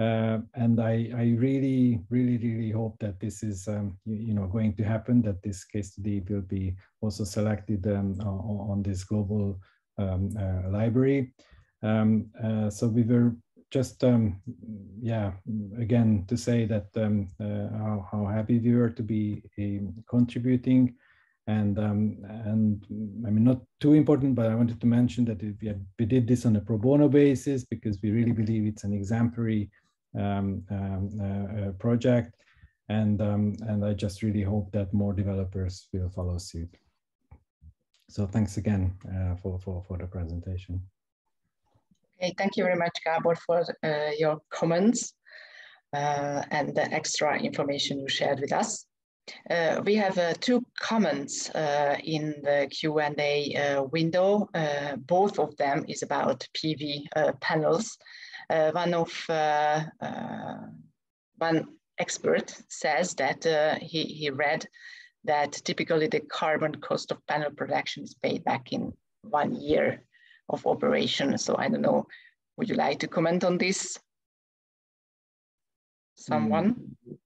Uh, and I, I really, really, really hope that this is, um, you, you, know, going to happen. That this case study will be also selected um, on, on, this global um, uh, library. Um, uh, so we were just, um, yeah, again to say that um, uh, how, how, happy we were to be contributing, and and I mean not too important, but I wanted to mention that we, had, we did this on a pro bono basis because we really believe it's an exemplary um, um, uh, uh, project. And, um, and I just really hope that more developers will follow suit. So thanks again uh, for, for, for the presentation. Okay, thank you very much, Gabor, for your comments uh, and the extra information you shared with us. Uh, we have uh, two comments in the Q&A window. both of them is about PV panels one of uh, uh, one expert says that he, he read that typically the carbon cost of panel production is paid back in one year of operation. So I don't know, would you like to comment on this? Someone? Mm,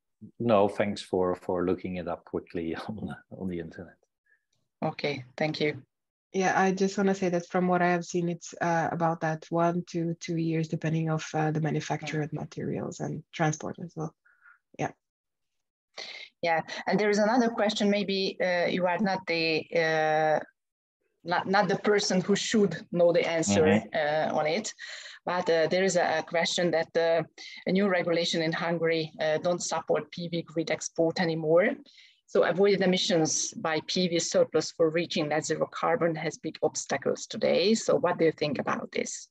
no, thanks for, for looking it up quickly [LAUGHS] on, on the internet. Okay, thank you. Yeah, I just want to say that from what I have seen, it's uh, about that one to two years, depending of uh, the manufactured materials and transport as well. Yeah. Yeah, and there is another question. Maybe uh, you are not the uh, not not the person who should know the answer mm -hmm. on it, but uh, there is a, question that uh, a new regulation in Hungary don't support PV grid export anymore. So avoided emissions by PV surplus for reaching net zero carbon has big obstacles today. So what do you think about this?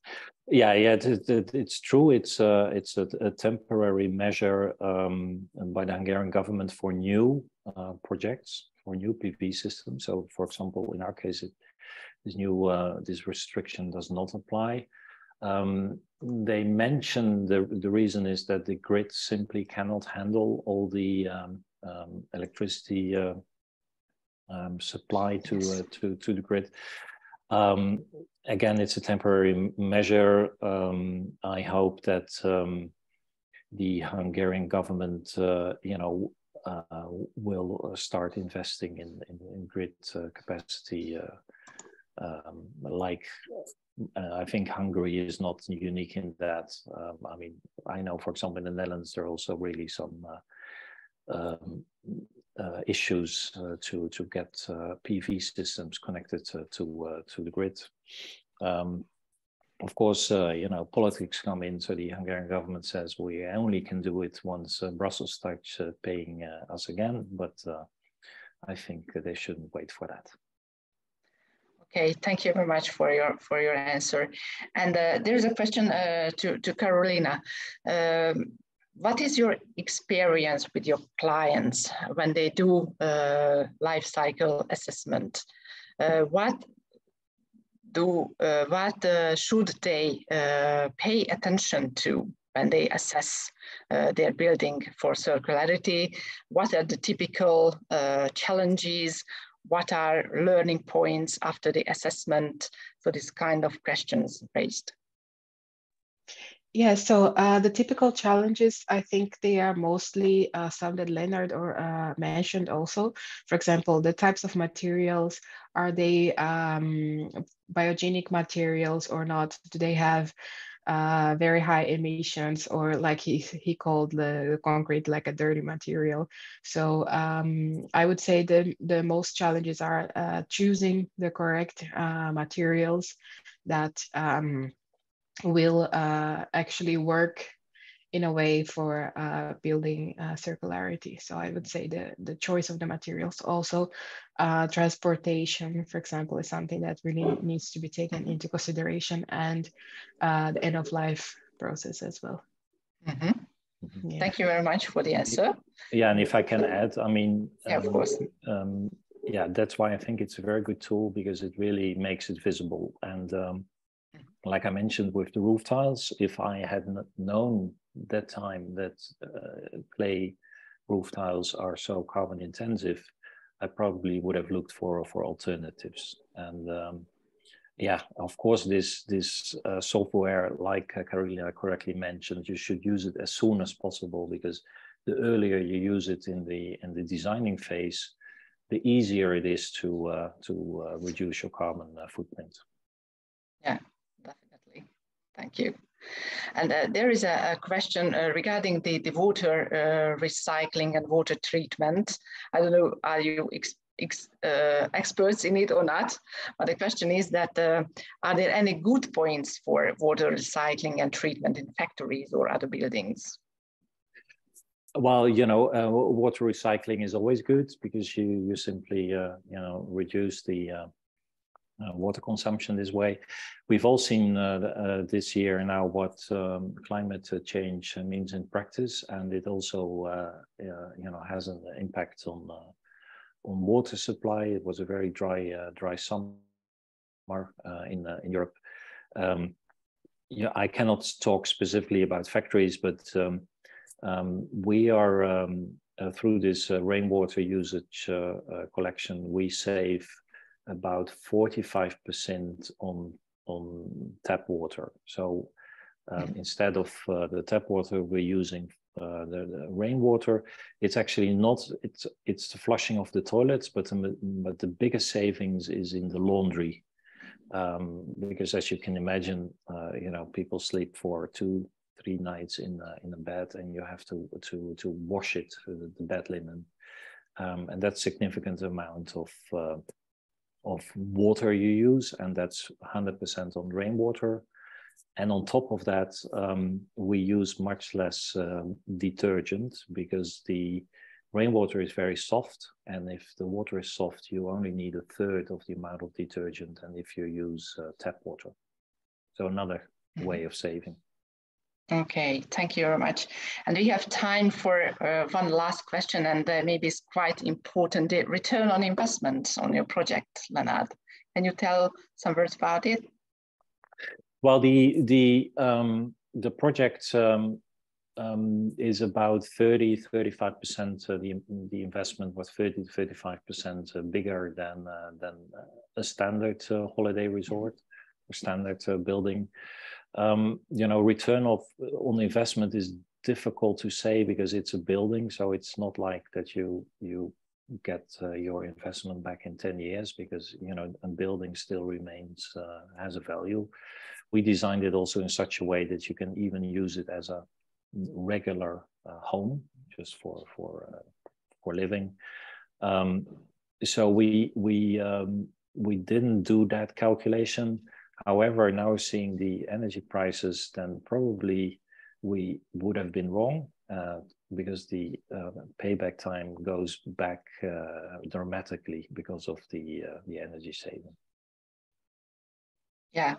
Yeah, yeah, it, it, it's true. It's a, it's a, a temporary measure um, by the Hungarian government for new uh, projects, for new PV systems. So, for example, in our case, it, this new uh, this restriction does not apply. Um, they mention the the reason is that the grid simply cannot handle all the um, um, electricity uh, um, supply to, uh, to, to the grid. Um, again, it's a temporary measure. Um, I hope that um, the Hungarian government, uh, you know, uh, will start investing in, in, in grid uh, capacity uh, um, like uh, I think Hungary is not unique in that. Um, I mean, I know, for example, in the Netherlands, there are also really some uh, um, uh, issues uh, to to get uh, PV systems connected to to, uh, to the grid. Um, of course, uh, you know politics come in. So the Hungarian government says we only can do it once uh, Brussels starts paying us again. But I think they shouldn't wait for that. Okay, thank you very much for your for your answer. And there's a question to to Carolina. Um, what is your experience with your clients when they do uh, life cycle assessment? Uh, what do uh, what uh, should they uh, pay attention to when they assess uh, their building for circularity? What are the typical challenges? What are learning points after the assessment? So this kind of questions raised. Yeah, so uh, the typical challenges, I think they are mostly uh, some that Leonard or uh, mentioned also. For example, the types of materials, are they um, biogenic materials or not? Do they have uh, very high emissions or like he, he called the concrete like a dirty material. So um, I would say the, the most challenges are uh, choosing the correct uh, materials that um, will uh, actually work in a way for uh, building uh, circularity. So I would say the, the choice of the materials. Also, uh, transportation, for example, is something that really needs to be taken into consideration and uh, the end of life process as well. Mm -hmm. Yeah. Thank you very much for the answer. Yeah, and if I can add, I mean, yeah, um, of course. Um, yeah, that's why I think it's a very good tool because it really makes it visible and um, like I mentioned with the roof tiles, if I had not known that time that uh, clay roof tiles are so carbon intensive, I probably would have looked for for alternatives. And um, yeah, of course, this this uh, software, like uh, Carolina correctly mentioned, you should use it as soon as possible because the earlier you use it in the in the designing phase, the easier it is to uh, to uh, reduce your carbon uh, footprint. Yeah, Thank you. And uh, there is a, a question uh, regarding the, the water uh, recycling and water treatment. I don't know, are you ex ex uh, experts in it or not? But the question is that, uh, are there any good points for water recycling and treatment in factories or other buildings? Well, you know, uh, water recycling is always good because you, you simply, you know, reduce the water consumption this way. We've all seen uh, uh, this year now what um, climate change means in practice, and it also, you know, has an impact on on water supply. It was a very dry dry summer in in Europe. Um, I cannot talk specifically about factories, but um, um, we are um, uh, through this uh, rainwater usage uh, collection, we save about 45% on on tap water. So um, mm-hmm. instead of uh, the tap water we're using uh, the, the, rainwater, it's actually not, it's, it's the flushing of the toilets, but, the, but the biggest savings is in the laundry. Um, because as you can imagine, uh, you know, people sleep for two, three nights in, in a bed and you have to, to, to wash it, the bed linen. Um, and that's significant amount of, uh, of water you use, and that's 100% on rainwater. And on top of that, um, we use much less um, detergent because the rainwater is very soft. And if the water is soft, you only need a third of the amount of detergent than if you use uh, tap water. So another mm-hmm. way of saving. Okay, thank you very much. And we have time for uh, one last question, and uh, maybe it's quite important, the return on investment on your project, Leonard. Can you tell some words about it? Well, the the um, the project um, um, is about 30, 35 percent. Uh, the the investment was 30 to 35 percent uh, bigger than uh, than uh, a standard holiday resort or standard building um, you know, return of on investment is difficult to say because it's a building, so it's not like that you you get uh, your investment back in 10 years because you know a building still remains uh, has a value. We designed it also in such a way that you can even use it as a regular uh, home just for for uh, for living. Um, so we we um, we didn't do that calculation However, now seeing the energy prices, then probably we would have been wrong uh, because the uh, payback time goes back uh, dramatically because of the uh, the energy saving. Yeah,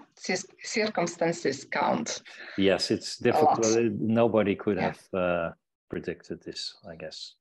circumstances count. Yes, it's difficult. Nobody could yeah. have uh, predicted this, I guess.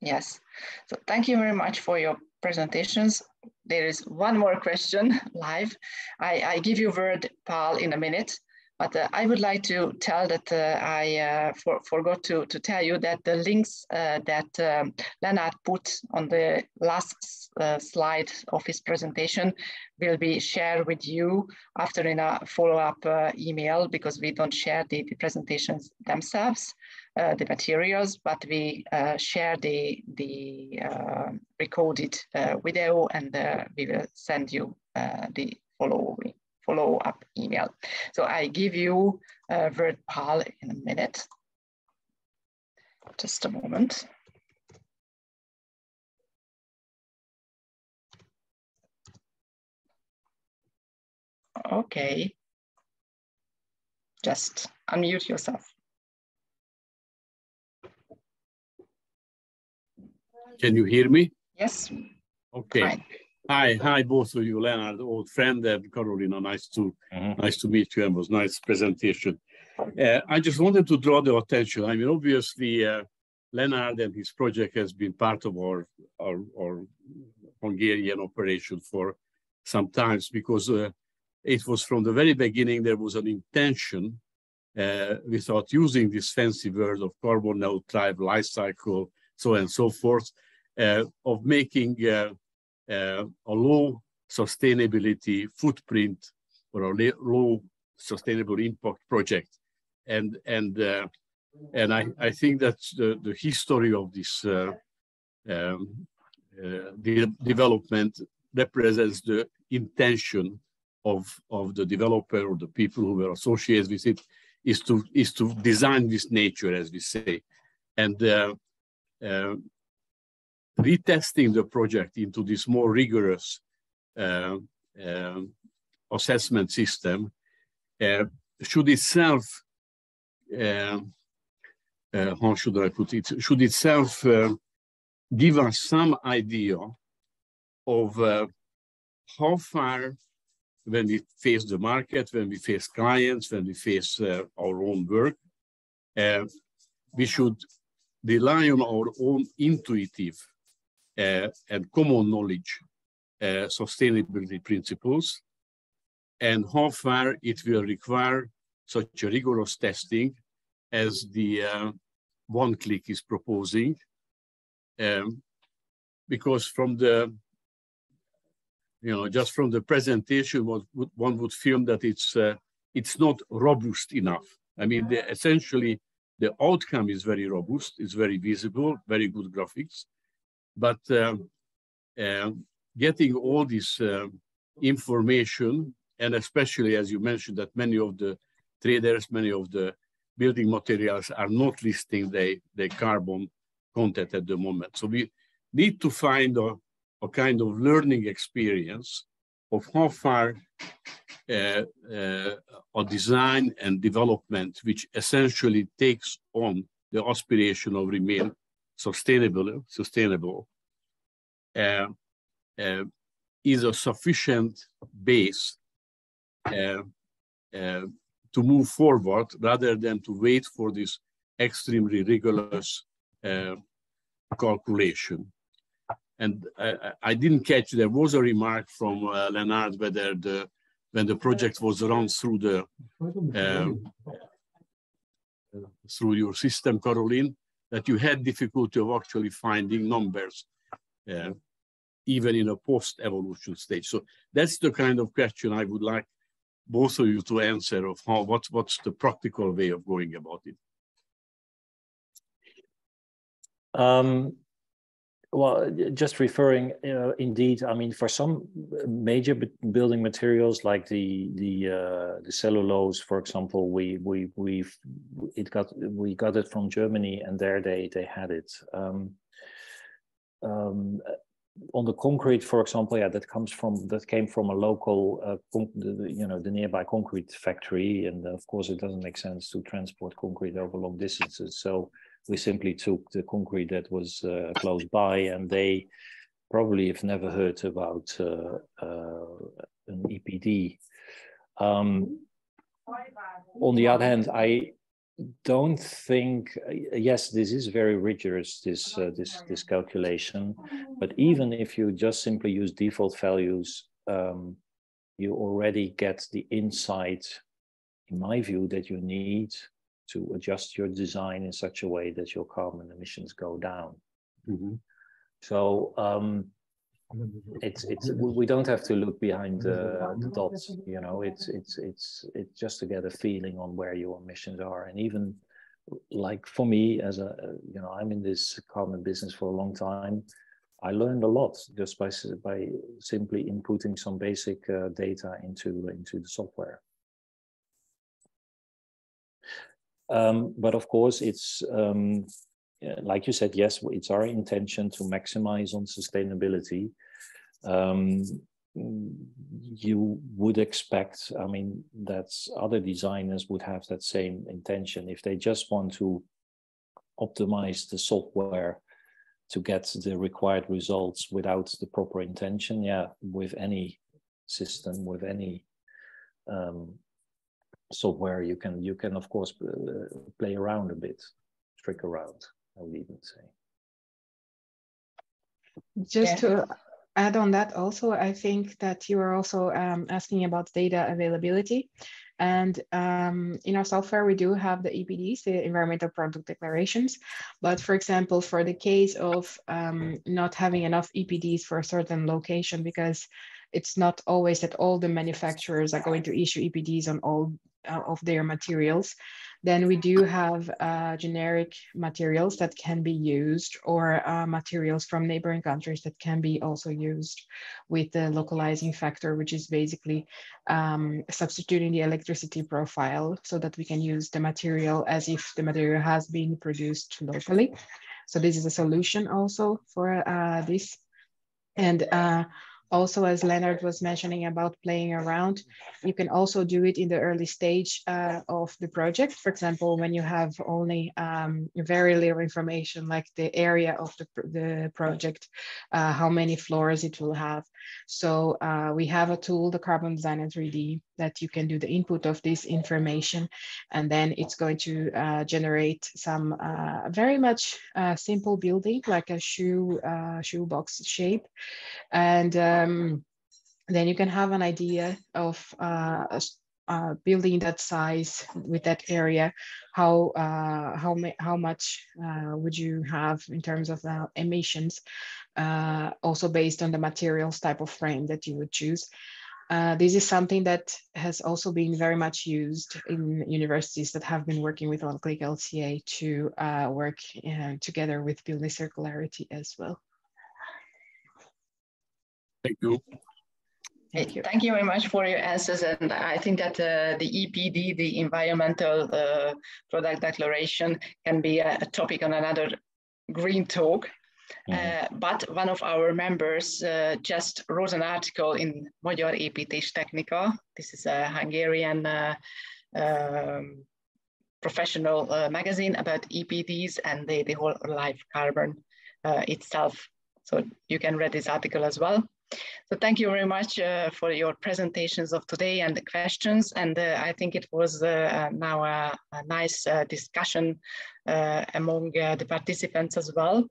Yes. So thank you very much for your presentations. There is one more question [LAUGHS] live. I, I give you word, Paul, in a minute, but uh, I would like to tell that uh, I uh, for, forgot to, to tell you that the links uh, that um, Leonard put on the last uh, slide of his presentation will be shared with you after in a follow-up uh, email because we don't share the, the presentations themselves. Uh, the materials, but we uh, share the, the uh, recorded uh, video and uh, we will send you the follow follow-up email. So I give you uh, word Paul in a minute. Just a moment. Okay. Just unmute yourself. Can you hear me? Yes. Okay. Fine. Hi, hi, both of you, Leonard, old friend, and Carolina. Nice to mm-hmm. nice to meet you, and was nice presentation. Uh, I just wanted to draw the attention. I mean, obviously, uh, Leonard and his project has been part of our our, our Hungarian operation for some times because uh, it was from the very beginning there was an intention uh, without using this fancy word of carbon neutral life cycle, so on and so forth, uh, of making uh, uh, a low sustainability footprint or a low sustainable impact project. And, and, uh, and I, I think that the, the history of this uh, um, the development represents the intention of, of the developer or the people who were associated with it is to is to design this nature, as we say, and uh, uh, retesting the project into this more rigorous uh, uh, assessment system uh, should itself, uh, uh, how should I put it, should itself uh, give us some idea of how far when we face the market, when we face clients, when we face our own work, we should rely on our own intuitive uh, and common knowledge uh, sustainability principles and how far it will require such a rigorous testing as the uh, one click is proposing. Um, because from the, you know, just from the presentation, one would, one would feel that it's, uh, it's not robust enough. I mean, essentially, the outcome is very robust, it's very visible, very good graphics. But um, uh, getting all this uh, information, and especially as you mentioned that many of the traders, many of the building materials are not listing the, the carbon content at the moment. So we need to find a, a kind of learning experience of how far uh, uh, a design and development which essentially takes on the aspiration of remain sustainable, sustainable uh, uh is a sufficient base uh, to move forward rather than to wait for this extremely rigorous calculation. And I, I, didn't catch, there was a remark from uh, Leonard whether the, when the project was run through the, through your system, Caroline, that you had difficulty of actually finding numbers, uh, even in a post-evolution stage. So that's the kind of question I would like both of you to answer of how, what, what's the practical way of going about it. Um, well, just referring, uh, indeed, I mean, for some major building materials like the the uh, the cellulose, for example, we we we it got we got it from Germany, and there they they had it. Um, um, on the concrete, for example, yeah, that comes from that came from a local, uh, you know, the nearby concrete factory, and of course, it doesn't make sense to transport concrete over long distances. So we simply took the concrete that was uh, close by, and they probably have never heard about uh, uh an EPD. Um, on the other hand, I don't think yes this is very rigorous this uh, this this calculation but even if you just simply use default values um, you already get the insight in my view that you need to adjust your design in such a way that your carbon emissions go down. Mm-hmm. So um, it's it's we don't have to look behind the, the dots. You know, it's it's it's it's just to get a feeling on where your emissions are, and even like for me as a you know I'm in this carbon business for a long time. I learned a lot just by by simply inputting some basic uh, data into into the software. Um, but of course, it's um, like you said, yes, it's our intention to maximize on sustainability. Um, you would expect, I mean, that other designers would have that same intention. If they just want to optimize the software to get the required results without the proper intention, yeah, with any system, with any um, software you can you can of course uh, play around a bit trick around i would even say just yeah. to add on that also i think that you are also um, asking about data availability and um, in our software, we do have the EPDs, the environmental product declarations. But for example, for the case of um, not having enough EPDs for a certain location, because it's not always that all the manufacturers are going to issue EPDs on all uh, of their materials. Then we do have uh, generic materials that can be used or uh, materials from neighboring countries that can be also used with the localizing factor, which is basically um, substituting the electricity profile so that we can use the material as if the material has been produced locally. So this is a solution also for uh, this. And uh, also as leonard was mentioning about playing around you can also do it in the early stage uh, of the project. For example when you have only um, very little information like the area of the, the project uh, how many floors it will have so uh, we have a tool the carbon designer 3d that you can do the input of this information. And then it's going to uh, generate some uh, very much uh, simple building like a shoe shoebox shape. And um, then you can have an idea of uh, uh, building that size with that area, how uh, how how much uh, would you have in terms of uh, emissions, uh, also based on the materials type of frame that you would choose. Uh, this is something that has also been very much used in universities that have been working with OneClick LCA to work together with building circularity as well. Thank you. Thank you. Thank you very much for your answers. And I think that uh, the EPD, the Environmental uh, Product Declaration, can be a, a, topic on another green talk. Mm -hmm. but one of our members uh, just wrote an article in Magyar Építés Technika. This is a Hungarian uh, um, professional uh, magazine about EPDs and the, the whole life carbon itself. So you can read this article as well. So thank you very much uh, for your presentations of today and the questions. And uh, I think it was uh, now a, a nice uh, discussion uh, among uh, the participants as well,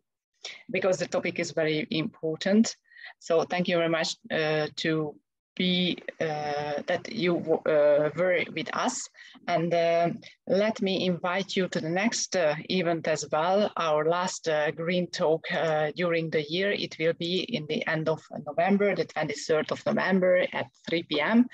because the topic is very important. So thank you very much to be uh, that you uh, were with us. And uh, let me invite you to the next uh, event as well, our last uh, Green Talk uh, during the year. It will be in the end of November, the 23rd of November at 3 p.m.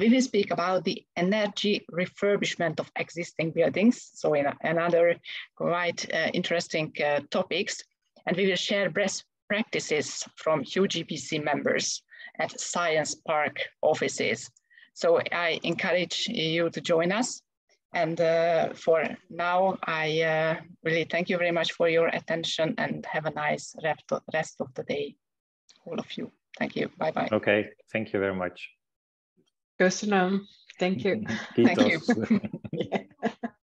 we will speak about the energy refurbishment of existing buildings. So in another quite interesting topics. And we will share best practices from HuGBC members at Science Park offices. So I encourage you to join us. And uh, for now, I uh, really thank you very much for your attention and have a nice rest of the day, all of you. Thank you. Bye bye. Okay. Thank you very much. Köszönöm. Thank you. [LAUGHS] thank you. [LAUGHS]